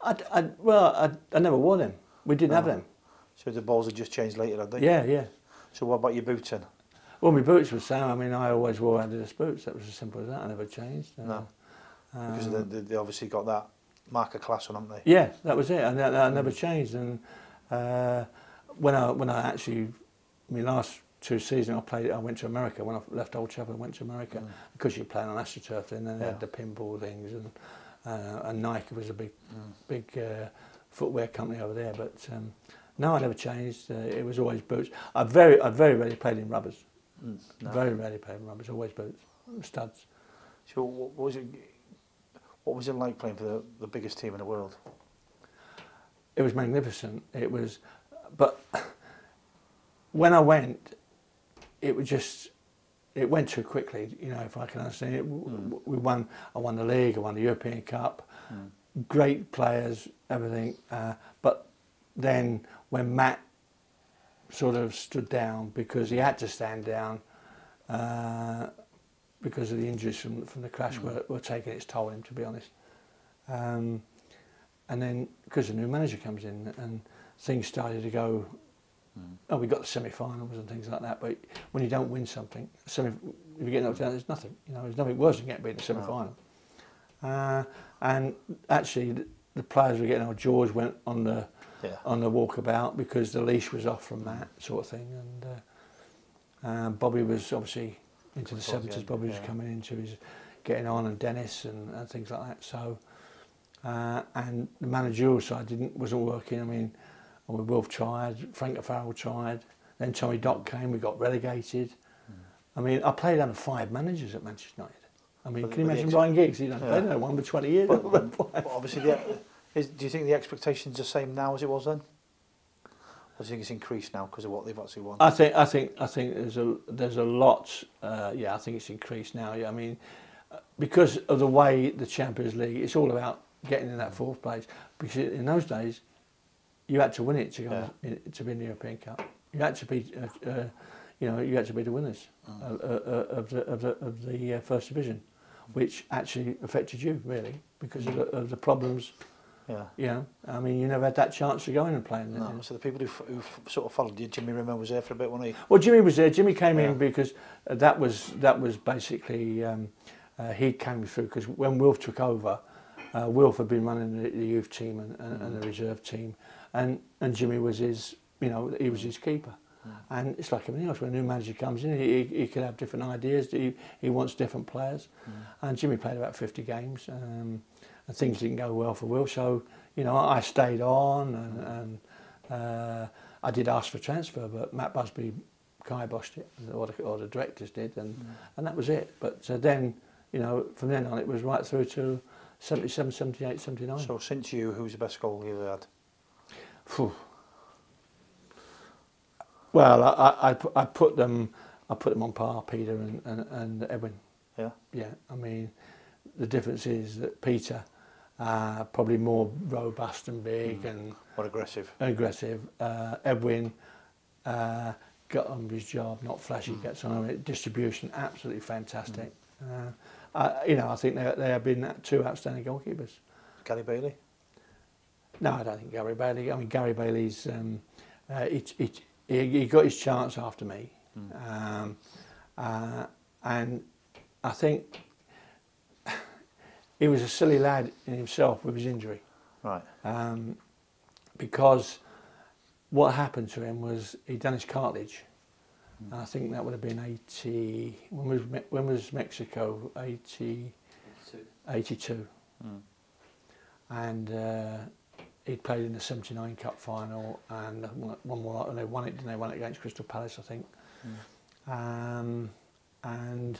Speaker 2: I, I, well, I, I never wore them. We didn't have them.
Speaker 1: So the balls had just changed later, had they?
Speaker 2: Yeah, yeah.
Speaker 1: So what about your boots then?
Speaker 2: Well, my boots were same. I mean, I always wore Adidas boots. That was as simple as that. I never changed. Uh,
Speaker 1: No. Because
Speaker 2: um,
Speaker 1: they, they, obviously got that marker class on, haven't they?
Speaker 2: yeah, that was it. And that, that never changed. And uh, when I when I actually, my last two seasons, I played. I went to America. When I left Old Trafford, I went to America
Speaker 1: Mm.
Speaker 2: because you're playing on AstroTurf. And then they
Speaker 1: Yeah.
Speaker 2: had the pinball things, and uh, and Nike was a big
Speaker 1: Mm.
Speaker 2: big uh, footwear company over there. But um, no, I never changed. Uh, it was always boots. I very I very rarely played in rubbers.
Speaker 1: Mm. No.
Speaker 2: Very rarely played in rubbers. Always boots, studs.
Speaker 1: So what, what was it? What was it like playing for the, the biggest team in the world?
Speaker 2: it was magnificent. It was, but when I went, it was just, it went too quickly. You know, if I can understand it,
Speaker 1: Mm.
Speaker 2: we won. I won the league. I won the European Cup.
Speaker 1: Mm.
Speaker 2: Great players, everything. Uh, but then when Matt sort of stood down because he had to stand down uh, because of the injuries from from the crash
Speaker 1: Mm.
Speaker 2: were, were taking its toll on him. To be honest. Um, and then because the new manager comes in and things started to go
Speaker 1: Mm.
Speaker 2: oh we got the semi-finals and things like that but when you don't win something semi if you get knocked out there's nothing you know there's nothing worse than getting beat in the semi-final. Uh, and actually the, the players were getting old George went on the
Speaker 1: Yeah.
Speaker 2: on the walkabout because the leash was off from that sort of thing. And uh, um, Bobby was obviously into the 70s
Speaker 1: end,
Speaker 2: Bobby was coming into his getting on and Dennis and, and things like that. So uh, and the managerial side didn't wasn't working. I mean I mean, Wilf tried Frank O'Farrell tried then Tommy Doc came we got relegated
Speaker 1: Mm.
Speaker 2: I mean I played under five managers at Manchester United I mean
Speaker 1: But-
Speaker 2: can you imagine Ryan Giggs he done
Speaker 1: Yeah.
Speaker 2: played under one for 20 years
Speaker 1: But, but obviously, the, is, do you think the expectations are the same now as it was then? I think it's increased now because of what they've actually won?
Speaker 2: I think I think I think there's a there's a lot. Uh, yeah, I think it's increased now. Yeah, I mean, uh, because of the way the Champions League, it's all about getting in that fourth place. Because in those days, you had to win it to go in, to be in the European Cup. You had to be, uh, uh, you know, you had to be the winners
Speaker 1: Mm.
Speaker 2: uh, uh, of the of the of the uh, first division, which actually affected you really because of the, of the problems.
Speaker 1: yeah.
Speaker 2: Know, I mean, you never had that chance to go in and play
Speaker 1: No, so the people who, f- who f- sort of followed you, Jimmy Rimmer was there for a bit, wasn't he?
Speaker 2: Well, Jimmy was there. Jimmy came
Speaker 1: Yeah.
Speaker 2: in because that was that was basically um, uh, he came through because when Wilf took over, Uh, Wilf had been running the, the youth team and, and, and the reserve team, and and Jimmy was his, you know, he was his keeper. And it's like everything else. When a new manager comes in, he, he could have different ideas. He, he wants different players. And Jimmy played about 50 games, um, and things didn't go well for Will. So, you know, I stayed on, and, and uh, I did ask for transfer, but Matt Busby kiboshed it, or the, or the directors did, and, and that was it. But uh, then, you know, from then on, it was right through to 77, 78, 79.
Speaker 1: So since you, who's the best goal you ever had?
Speaker 2: Well, I, I, I put- them, I put them on par, Peter and, and, and Edwin.
Speaker 1: Yeah.
Speaker 2: Yeah, I mean, the difference is that Peter, uh, probably more robust and big and
Speaker 1: More aggressive.
Speaker 2: aggressive. Uh, Edwin uh, got on with his job, not flashy,
Speaker 1: Mm.
Speaker 2: gets on with it. Distribution, absolutely fantastic. Uh, I, you know, I think they, they have been two outstanding goalkeepers.
Speaker 1: Gary Bailey?
Speaker 2: No, I don't think Gary Bailey. I mean, Gary Bailey's um, uh, it, it, he, he got his chance after me, um, uh, and I think he was a silly lad in himself with his injury
Speaker 1: Right.
Speaker 2: um, because what happened to him was he'd done his cartilage. And I think that would have been 80. When was, when was Mexico? 80, 82.
Speaker 1: Mm.
Speaker 2: And uh, he'd played in the 79 Cup final and one one more, and they won it, didn't they? Won it against Crystal Palace, I think. Um, and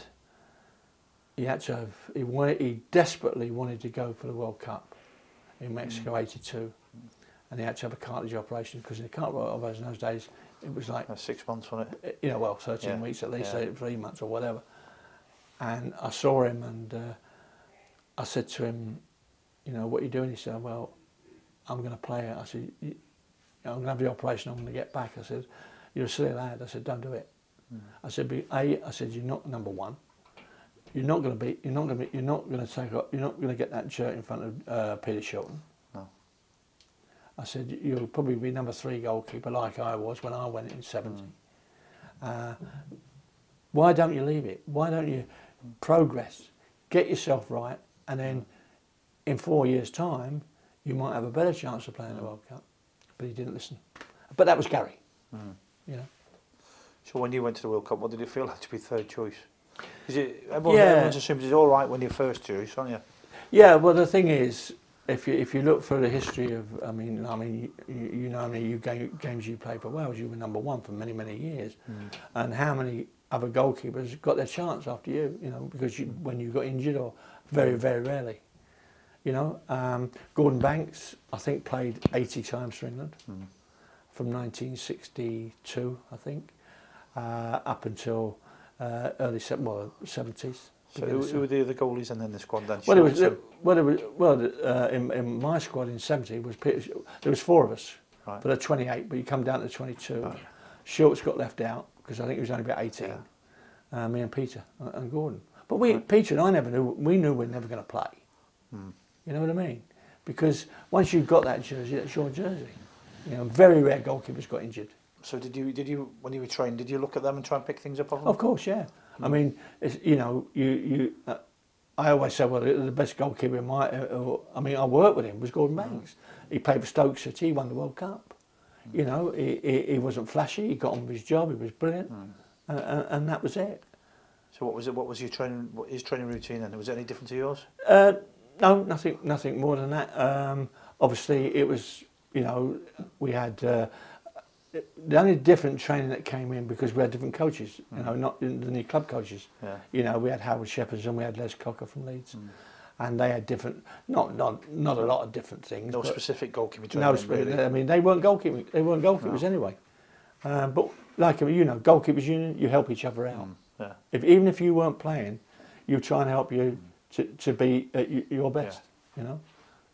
Speaker 2: he had to have, he, wa- he desperately wanted to go for the World Cup in Mexico 82. And he had to have a cartilage operation because in the cartilage operation in those days, it was like
Speaker 1: six months, wasn't it?
Speaker 2: you know, well, 13
Speaker 1: Yeah,
Speaker 2: weeks at least,
Speaker 1: yeah.
Speaker 2: three months or whatever. And I saw him and uh, I said to him, you know, what are you doing? He said, well, I'm going to play it. I said, I'm going to have the operation, I'm going to get back. I said, you're a silly lad. I said, don't do it. I said, "Be- A, I said, you're not number one. You're not going to be, you're not going to be, you're not going to take, up- you're not going to get that shirt in front of uh, Peter Shilton.
Speaker 1: No.
Speaker 2: I said, you'll probably be number three goalkeeper like I was when I went in 70. Uh, why don't you leave it? Why don't you progress? Get yourself right, and then in four years' time, you might have a better chance of playing the World Cup. But he didn't listen. But that was Gary. Hmm. You know.
Speaker 1: So when you went to the World Cup, what did it feel like to be third choice? Is it everyone,
Speaker 2: Yeah.
Speaker 1: everyone assumes it's all right when you're first choice, aren't you?
Speaker 2: Yeah, well, the thing is, if you if you look through the history of, I mean, I mean, you, you know, how many you game, games you played for Wales, you were number one for many many years, hmm. and how many other goalkeepers got their chance after you, you know, because you, when you got injured or very hmm. very rarely, you know, um, Gordon Banks, I think played 80 times for England from 1962, I think, uh, up until uh, early se- well 70s.
Speaker 1: So who, who were the other goalies and then the squad then?
Speaker 2: well, it was
Speaker 1: Shilton?
Speaker 2: well, it was well. Uh, in, in my squad in seventy was Peter, there was four of us,
Speaker 1: Right.
Speaker 2: but at twenty eight. But you come down to twenty two.
Speaker 1: Right.
Speaker 2: Shilton got left out because I think he was only about eighteen. Uh, me and Peter and, and Gordon. But we, Peter and I never knew. We knew we were never going to play.
Speaker 1: Hmm.
Speaker 2: You know what I mean? Because once you've got that jersey, that's your jersey. You know, very rare goalkeepers got injured.
Speaker 1: So did you did you when you were trained did you look at them and try and pick things up off them?
Speaker 2: Of course, yeah. I mean, it's, you know, you you. Uh, I always say, well, the best goalkeeper in my. Uh, uh, I mean, I worked with him was Gordon Banks. He played for Stoke City. He won the World Cup. You know, he, he, he wasn't flashy. He got on with his job. He was brilliant, uh, uh, and that was it.
Speaker 1: So what was it? What was your training? What his training routine then? Was it any different to yours?
Speaker 2: No, nothing, nothing more than that. Um, obviously, it was, you know, we had uh, the only different training that came in because we had different coaches. You know, not the new club coaches.
Speaker 1: Yeah.
Speaker 2: You know, we had Harold Shepherdson and we had Les Cocker from Leeds, and they had different, not not not a lot of different things.
Speaker 1: No specific goalkeeping training.
Speaker 2: no,
Speaker 1: really.
Speaker 2: I mean, they weren't goalkeepers. They weren't goalkeepers anyway. Um, but like you know, goalkeepers union, you help each other out.
Speaker 1: Yeah.
Speaker 2: If even if you weren't playing, you try and help you to, to be at your best. You know.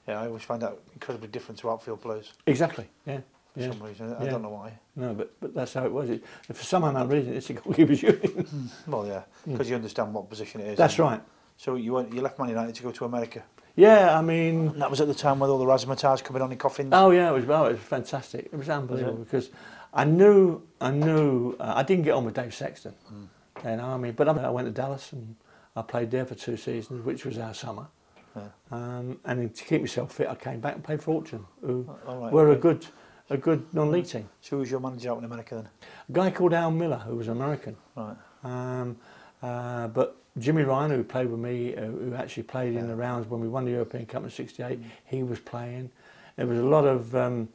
Speaker 1: Yeah, I always find that incredibly different to outfield players
Speaker 2: Exactly. Yeah.
Speaker 1: for
Speaker 2: Yeah.
Speaker 1: some reason. I
Speaker 2: Yeah.
Speaker 1: don't know why.
Speaker 2: No, but but that's how it was. It, for some unknown reason, it's a goalkeepers union.
Speaker 1: Well, yeah, because you understand what position it is.
Speaker 2: Hmm. that's right.
Speaker 1: So you went, you left Man United to go to America.
Speaker 2: Yeah, I mean,
Speaker 1: And that was at the time with all the razzmatazz coming on in coffins.
Speaker 2: Oh yeah, it was well, it was fantastic. It was unbelievable because I knew I knew uh, I didn't get on with Dave Sexton,
Speaker 1: Hmm.
Speaker 2: and I mean, but I, I went to Dallas and I played there for two seasons, which was our summer,
Speaker 1: Yeah.
Speaker 2: Um, and then to keep myself fit, I came back and played for Auckland, who
Speaker 1: All right,
Speaker 2: were a good, a good non-league team.
Speaker 1: So who was your manager out in America then?
Speaker 2: A guy called Al Miller, who was American.
Speaker 1: Right.
Speaker 2: Um, uh, but Jimmy Ryan, who played with me, uh, who actually played in the rounds when we won the European Cup in '68, he was playing. There was a lot of um,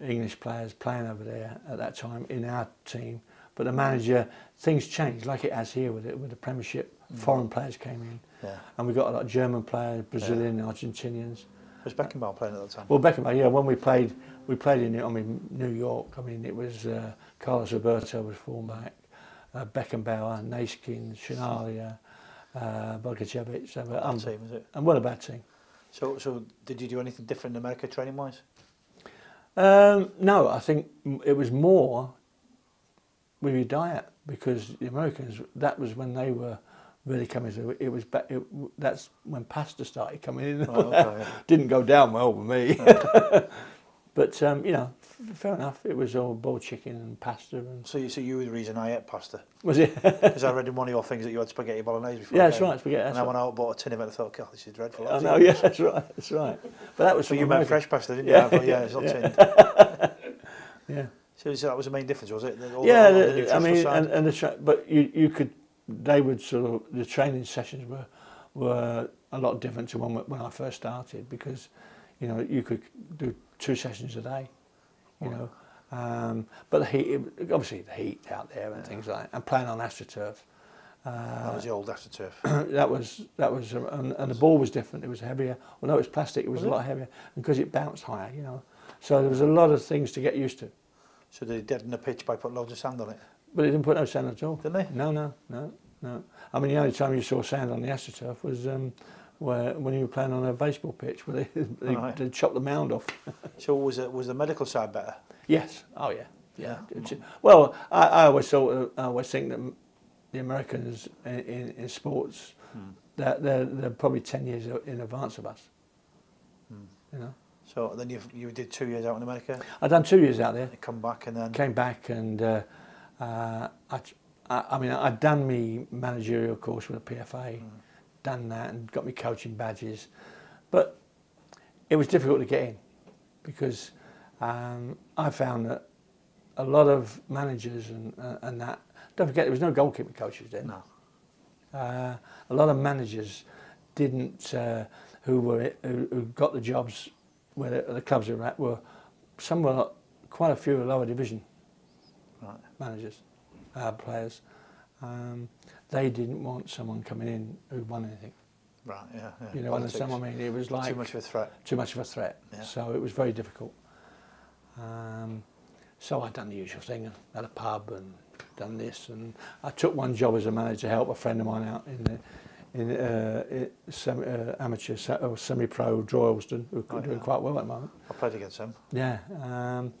Speaker 2: English players playing over there at that time in our team. But the manager, things changed, like it has here with it, with the Premiership. Foreign players came in,
Speaker 1: Yeah.
Speaker 2: and we got a lot of German players, Brazilian, Argentinians.
Speaker 1: Was Beckenbauer playing at that time?
Speaker 2: Well, Beckenbauer, yeah, when we played, we played in, I mean, New York. I mean, it was uh, Carlos Alberto was fullback, uh, Beckenbauer, Neeskens, Chinaglia, uh, Bogicevic. So, um,
Speaker 1: team, was it?
Speaker 2: and what a bad team.
Speaker 1: So, so did you do anything different in America training wise?
Speaker 2: Um, no, I think it was more with your diet because the Americans, that was when they were really coming through. It was, it, that's when pasta started coming in.
Speaker 1: Right, okay.
Speaker 2: Didn't go down well with me. but, um, you know, fair enough. It was all boiled chicken and pasta. and
Speaker 1: So you, so you were the reason I ate pasta
Speaker 2: Was it?
Speaker 1: because I read in one of your things that you had spaghetti bolognese before.
Speaker 2: yeah, that's right. Spaghetti.
Speaker 1: And
Speaker 2: That's
Speaker 1: I went out bought a tin of it and thought, God, this is dreadful.
Speaker 2: I know, yeah, that's right. That's right. But that was
Speaker 1: So you meant fresh pasta, didn't you?
Speaker 2: Yeah,
Speaker 1: I thought, yeah, it's not
Speaker 2: yeah.
Speaker 1: tinned.
Speaker 2: Yeah.
Speaker 1: So, that was the main difference, was it? All
Speaker 2: yeah,
Speaker 1: the, the
Speaker 2: I mean,
Speaker 1: side?
Speaker 2: and, and the but you you could they would sort of the training sessions were were a lot different to when when I first started because you know you could do two sessions a day, you know, um, but the heat obviously the heat out there and things like that, and playing on astroturf.
Speaker 1: that
Speaker 2: Uh,
Speaker 1: was the old astroturf.
Speaker 2: that was that was uh, and, and the ball was different. It was heavier. Although it was plastic, it was,
Speaker 1: Was
Speaker 2: a
Speaker 1: it?
Speaker 2: lot heavier because it bounced higher. You know, so there was a lot of things to get used to.
Speaker 1: So they deadened the pitch by putting loads of sand on it,
Speaker 2: But it didn't put no sand at all.
Speaker 1: didn't they?
Speaker 2: No, no, no, no. I mean, the only time you saw sand on the AstroTurf was um, where, when you were playing on a baseball pitch where they, they,
Speaker 1: Right.
Speaker 2: they chopped the mound off.
Speaker 1: So was it was the medical side better?
Speaker 2: yes. Oh, yeah.
Speaker 1: Yeah.
Speaker 2: It's- Well, I, I always thought, uh, I always think that the Americans in, in, in sports,
Speaker 1: Hmm.
Speaker 2: that they're, they're probably 10 years in advance of us.
Speaker 1: Hmm.
Speaker 2: You know,
Speaker 1: So then you you did two years out in America,
Speaker 2: I'd done two years out there.
Speaker 1: you come back and then
Speaker 2: came back and uh, uh, I, I, I mean I'd done me managerial course with the PFA, done that and got me coaching badges, but it was difficult to get in because um, I found that a lot of managers and uh, and that don't forget there was no goalkeeping coaches then.
Speaker 1: no.
Speaker 2: Uh, a lot of managers didn't uh, who were who, who got the jobs where the, the clubs were at were some were quite a few lower division. Managers, uh, players. Um, they didn't want someone coming in who won anything.
Speaker 1: Right, yeah, yeah.
Speaker 2: You know,
Speaker 1: Politics.
Speaker 2: understand what I mean? It was like
Speaker 1: too much of a threat.
Speaker 2: too much of a threat.
Speaker 1: Yeah.
Speaker 2: So it was very difficult. Um, so I'd done the usual thing, at a pub and done this, and I took one job as a manager to help a friend of mine out in the in uh, it, semi, uh, amateur se- or semi-pro Droylsden, who are
Speaker 1: Oh,
Speaker 2: doing
Speaker 1: yeah.
Speaker 2: quite well at the moment.
Speaker 1: I played against him.
Speaker 2: Yeah, um,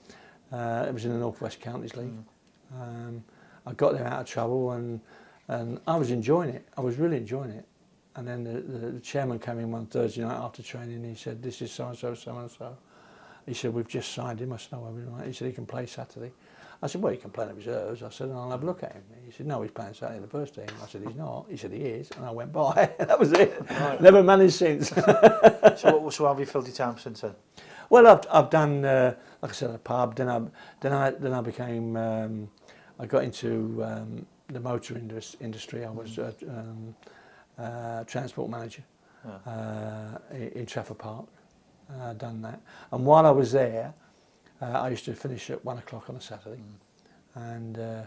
Speaker 2: uh, it was in the North West Counties
Speaker 1: Mm.
Speaker 2: Um, I got them out of trouble and and I was enjoying it. I was really enjoying it. And then the, the, the chairman came in one Thursday night after training and he said, this is so-and-so, so-and-so. He said, we've just signed him. I said, no, we're right. He said, he can play Saturday. I said, well, he can play in the reserves. I said, and I'll have a look at him. He said, no, he's playing Saturday in the first team. I said, he's not. He said, he is. And I went by. that was it.
Speaker 1: Right.
Speaker 2: Never managed since.
Speaker 1: so, what, so how have you filled your time since then?
Speaker 2: Well, I've I've done uh, like I said a pub. Then I then I then I became um, I got into um, the motor indus- industry. I was a um, uh, transport manager uh, in, Trafford Park. I'd done that. And while I was there, uh, I used to finish at one o'clock on a Saturday, and uh,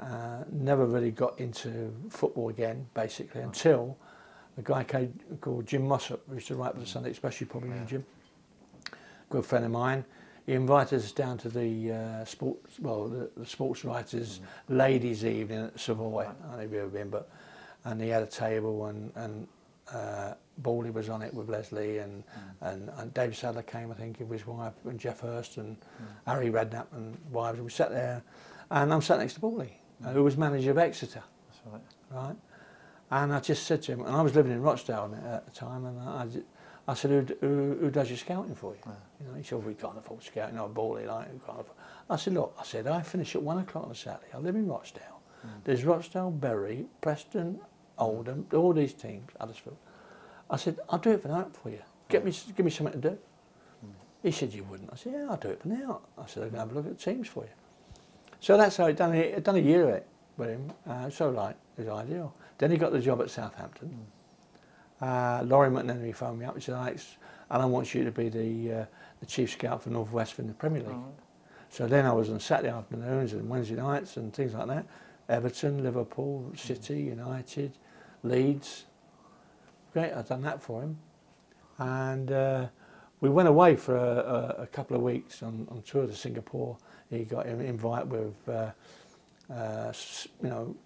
Speaker 2: uh, never really got into football again, basically, until a guy came, called Jim Mossop, who used to write for the Sunday Express. You probably
Speaker 1: Yeah.
Speaker 2: Jim good friend of mine. He invited us down to the uh, sports, well, the, the sports writers' ladies' evening at Savoy. I don't know if you've ever been, but and he had a table and and uh, Bally was on it with Leslie and, and and Dave Sadler came, I think, with his wife and Geoff Hurst and Harry Redknapp and wives. And we sat there, and I'm sat next to Bally, uh, who was manager of Exeter
Speaker 1: That's right.
Speaker 2: right? And I just said to him, and I was living in Rochdale at the time, and I, I said, who, who, who does your scouting for you?
Speaker 1: Yeah.
Speaker 2: You know, he said, well, we can't afford scouting, no, Bally, like, we can't afford. I said, look, I said, I finish at one o'clock on a Saturday, I live in Rochdale. Hmm. There's Rochdale, Bury, Preston, Oldham, all these teams, Huddersfield. I said, I'll do it for night for you. Get hmm. me, give me something to do. Hmm. He said, you wouldn't. I said, yeah, I'll do it for now. I said, I can have a look at teams for you. So that's how I done it. I'd done a year of it with him. Uh, so like, it was ideal. Then he got the job at Southampton. Uh, Lawrie McMenemy phoned me up. He said, Alex, Alan wants you to be the, uh, the chief scout for North West in the Premier League.
Speaker 1: Right.
Speaker 2: So then I was on Saturday afternoons and Wednesday nights and things like that. Everton, Liverpool, City, United, Leeds. Great, I'd done that for him. And uh, we went away for a, a, a couple of weeks on, on tour to Singapore. He got an invite with, uh, uh, you know,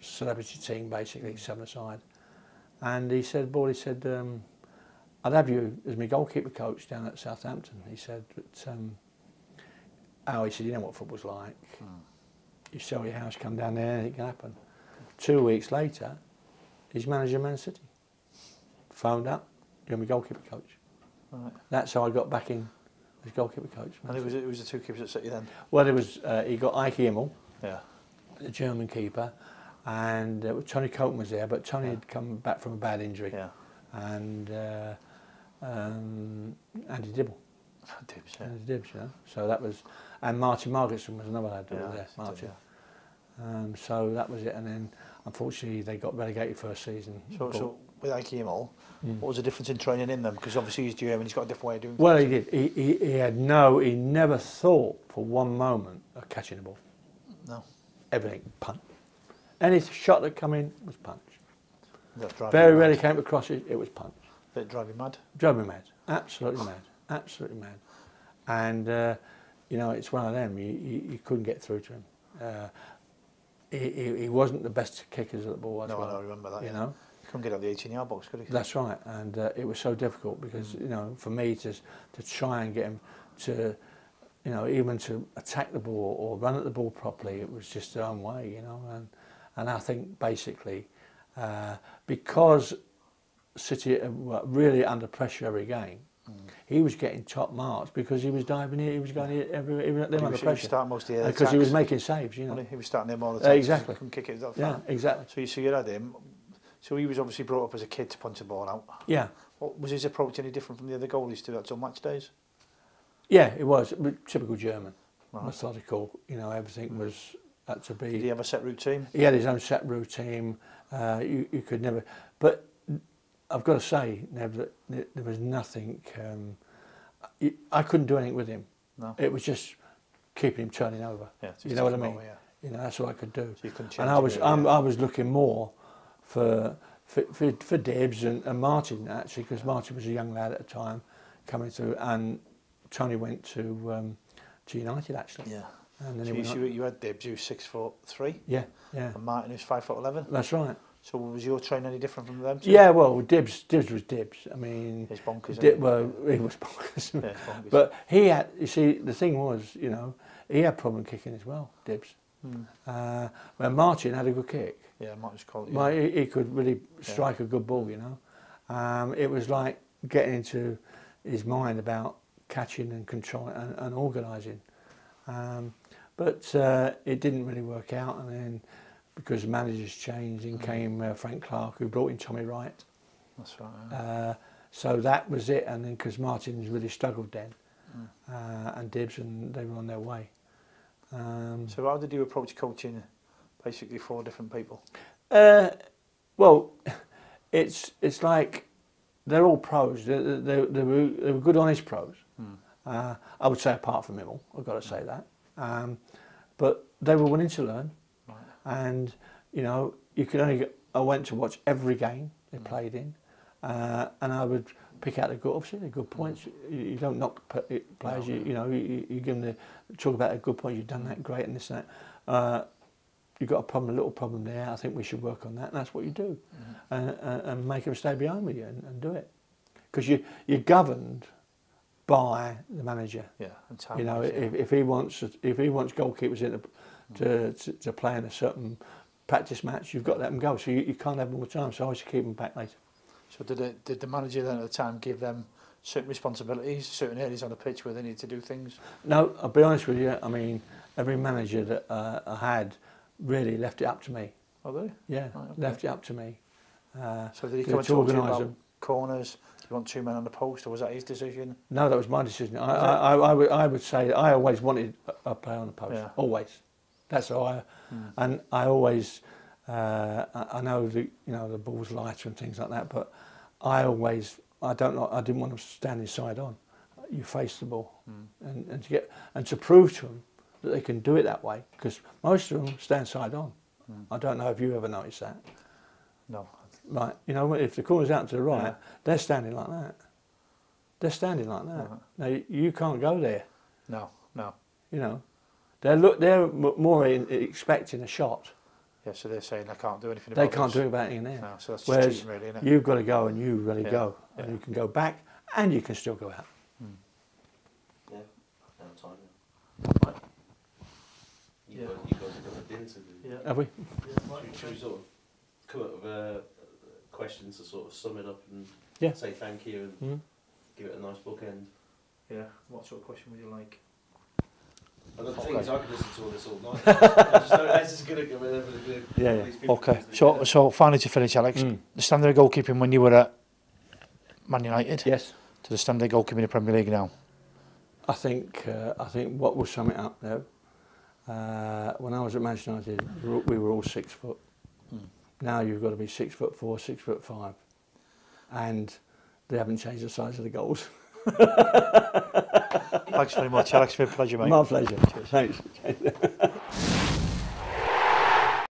Speaker 2: celebrity team basically, seven aside. And he said, boy, he said, um, I'd have you as my goalkeeper coach down at Southampton. He said, but, um, oh, he said, you know what football's like. You sell your house, come down there, anything can happen. Two weeks later, he's manager of Man City. Phoned up, you're my goalkeeper coach.
Speaker 1: Right.
Speaker 2: That's how I got back in as goalkeeper coach.
Speaker 1: And it was it was the two keepers at City then.
Speaker 2: Well, it was uh, he got Eike Immel,
Speaker 1: Yeah.
Speaker 2: the German keeper, and uh, Tony Coton was there, but Tony had come back from a bad injury,
Speaker 1: Yeah.
Speaker 2: and uh, um, Andy Dibble,
Speaker 1: Dibs. Yeah.
Speaker 2: Andy Dibbs, you know. So that was, and Martin Margetson was another lad that
Speaker 1: Yeah,
Speaker 2: was there,
Speaker 1: he did, yeah.
Speaker 2: Um, so that was it, and then unfortunately they got relegated first season.
Speaker 1: So, so with Eike
Speaker 2: Mm.
Speaker 1: what was the difference in training in them? Because obviously he's German, he's got a different way of doing
Speaker 2: Well, he did. He, he, he had no, he never thought for one moment of catching the ball.
Speaker 1: No.
Speaker 2: Everything, punch. Any shot that came in was punch. Very rarely came across it, it was punch.
Speaker 1: That drive you mad.
Speaker 2: Drove me mad. Absolutely mad. Absolutely mad. And, uh, you know, it's one of them. You, you, you couldn't get through to him. Uh, he, he, he wasn't the best kickers at the ball
Speaker 1: No,
Speaker 2: well.
Speaker 1: I remember that.
Speaker 2: You
Speaker 1: yeah.
Speaker 2: know?
Speaker 1: Couldn't get out the 18 yard box, could he?
Speaker 2: That's right, and uh, it was so difficult because you know for me to to try and get him to, you know, even to attack the ball or run at the ball properly, it was just their own way, you know, and and I think basically uh, because City were really under pressure every game, he was getting top marks because he was diving in, he was going in every even at them
Speaker 1: he,
Speaker 2: under
Speaker 1: was, he was
Speaker 2: pressure
Speaker 1: starting most of the
Speaker 2: because he was making saves, you know.
Speaker 1: He? was starting them all the
Speaker 2: Uh,
Speaker 1: time. he
Speaker 2: exactly.
Speaker 1: Couldn't kick it that
Speaker 2: Yeah, exactly.
Speaker 1: So you, so you had him. So he was obviously brought up as a kid to punch the ball out.
Speaker 2: Yeah.
Speaker 1: What, was his approach any different from the other goalies to that on match days?
Speaker 2: Yeah, it was typical German,
Speaker 1: Right.
Speaker 2: methodical. You know, everything was had to be.
Speaker 1: Did he have a set routine?
Speaker 2: he had his own set routine. Uh, you, you could never. But I've got to say, that there was nothing. Um, I- couldn't do anything with him.
Speaker 1: No.
Speaker 2: It was just keeping him turning over.
Speaker 1: Yeah,
Speaker 2: you know what I mean?
Speaker 1: over, yeah.
Speaker 2: You know, that's all I could do.
Speaker 1: So you couldn't change
Speaker 2: And I was, I'm,
Speaker 1: yeah.
Speaker 2: I was looking more for for, for, for Dibs and, and Martin actually, because Martin was a young lad at the time coming through, and Tony went to um, to United actually.
Speaker 1: Yeah.
Speaker 2: And then
Speaker 1: So you, you, had Dibs, who was six foot three,
Speaker 2: yeah, yeah,
Speaker 1: and Martin, who's five foot eleven.
Speaker 2: that's right.
Speaker 1: So was your training any different from them? Two?
Speaker 2: Yeah, well, Dibs, Dibs was Dibs. I mean,
Speaker 1: He's bonkers.
Speaker 2: Well, he was bonkers.
Speaker 1: Yeah, bonkers.
Speaker 2: but he had, you see, the thing was, you know, he had problem kicking as well, Dibs.
Speaker 1: Hmm.
Speaker 2: Uh, well, Martin had a good kick.
Speaker 1: yeah, Martin's quality.
Speaker 2: He, he could really strike a good ball, you know. Um, it was like getting into his mind about catching and controlling and, and organising. Um, but uh, it didn't really work out, and then because the managers changed, in came uh, Frank Clark, who brought in Tommy Wright.
Speaker 1: That's right. yeah.
Speaker 2: Uh, so that was it, and then because Martin's really struggled then,
Speaker 1: Mm.
Speaker 2: uh, and Dibs, and they were on their way. Um,
Speaker 1: So how did you approach coaching? Basically, four different people.
Speaker 2: Uh, well, it's it's like they're all pros. They, they, they, were, they were good, honest pros.
Speaker 1: Hmm.
Speaker 2: Uh, I would say apart from Immel, I've got to say that. Um, but they were willing to learn,
Speaker 1: Right.
Speaker 2: and you know you could only. Get, I went to watch every game they
Speaker 1: Mm.
Speaker 2: played in, uh, and I would pick out the good. Obviously, the good points. You, you don't knock players.
Speaker 1: No.
Speaker 2: You, you know you, you give them the talk about a good point. You've done that great and this and that. Uh, you've got a problem, a little problem there. I think we should work on that. And that's what you do, and, and, and make them stay behind with you and, and do it, because you you're governed by the manager.
Speaker 1: Yeah, and time.
Speaker 2: You know,
Speaker 1: wise, yeah.
Speaker 2: if, if he wants if he wants goalkeepers in to, to, to, to play in a certain practice match, you've got to let them go. So you, you can't have more time. So I should keep them back later.
Speaker 1: So did it, did the manager then at the time give them certain responsibilities, certain areas on the pitch where they need to do things?
Speaker 2: No, I'll be honest with you. I mean, every manager that uh, I had really left it up to me.
Speaker 1: Oh, they?
Speaker 2: Yeah,
Speaker 1: Right, okay.
Speaker 2: left it up to me. Uh,
Speaker 1: So did he come and
Speaker 2: to
Speaker 1: talk to you
Speaker 2: organise
Speaker 1: about
Speaker 2: them.
Speaker 1: corners? Want two men on the post, or was that his decision?
Speaker 2: No, that was my decision. I, I, I, I, would, I would say I always wanted a- player on the post.
Speaker 1: Yeah.
Speaker 2: Always. That's how I.
Speaker 1: Mm.
Speaker 2: And I always. Uh, I, know the you know the ball's lighter and things like that, but I always I don't know I didn't want them standing side on. You face the ball,
Speaker 1: Mm.
Speaker 2: and, and to get and to prove to them that they can do it that way because most of them stand side on.
Speaker 1: Mm.
Speaker 2: I don't know if you ever noticed that.
Speaker 1: No.
Speaker 2: Right, you know, if the corner's out to the right,
Speaker 1: Yeah.
Speaker 2: they're standing like that. They're standing like that.
Speaker 1: Right.
Speaker 2: Now you, you can't go there.
Speaker 1: No. No.
Speaker 2: You know, they're look they're more in, expecting a shot.
Speaker 1: Yeah. So they're saying they can't do anything.
Speaker 2: They
Speaker 1: about
Speaker 2: can't
Speaker 1: this.
Speaker 2: do about it in there.
Speaker 1: No. So that's just
Speaker 2: Whereas
Speaker 1: cheating, really, isn't it?
Speaker 2: You've got to go and you really
Speaker 1: Yeah,
Speaker 2: go, and you can go back, and you can still go out.
Speaker 3: Yeah, now time now. Right. You,
Speaker 4: Yeah.
Speaker 3: guys, you guys have got a dinner to do.
Speaker 4: Yeah.
Speaker 2: Have we?
Speaker 4: Yeah,
Speaker 3: Should, should we sort of come up with uh, questions to sort of sum it up and
Speaker 2: Yeah.
Speaker 3: say thank you and
Speaker 2: Mm.
Speaker 3: give it a nice bookend?
Speaker 4: Yeah. What sort of question would you like?
Speaker 3: And the
Speaker 1: Okay.
Speaker 3: thing is, I could listen to all this all night. I just know this is going to go whenever the
Speaker 2: Yeah, yeah.
Speaker 1: Okay. So
Speaker 3: dinner.
Speaker 1: so finally to finish, Alex,
Speaker 2: Mm.
Speaker 1: the standard of goalkeeping when you were at Man United
Speaker 2: Yes.
Speaker 1: to the standard of goalkeeping in the Premier League now.
Speaker 2: I think uh, I think what will sum it up though. Uh, when I was at Manchester United, we were all six foot. Now you've got to be six foot four, six foot five, and they haven't changed the size of the goals.
Speaker 1: Thanks very much, Alex. It's been a pleasure, mate.
Speaker 2: My pleasure. Thanks.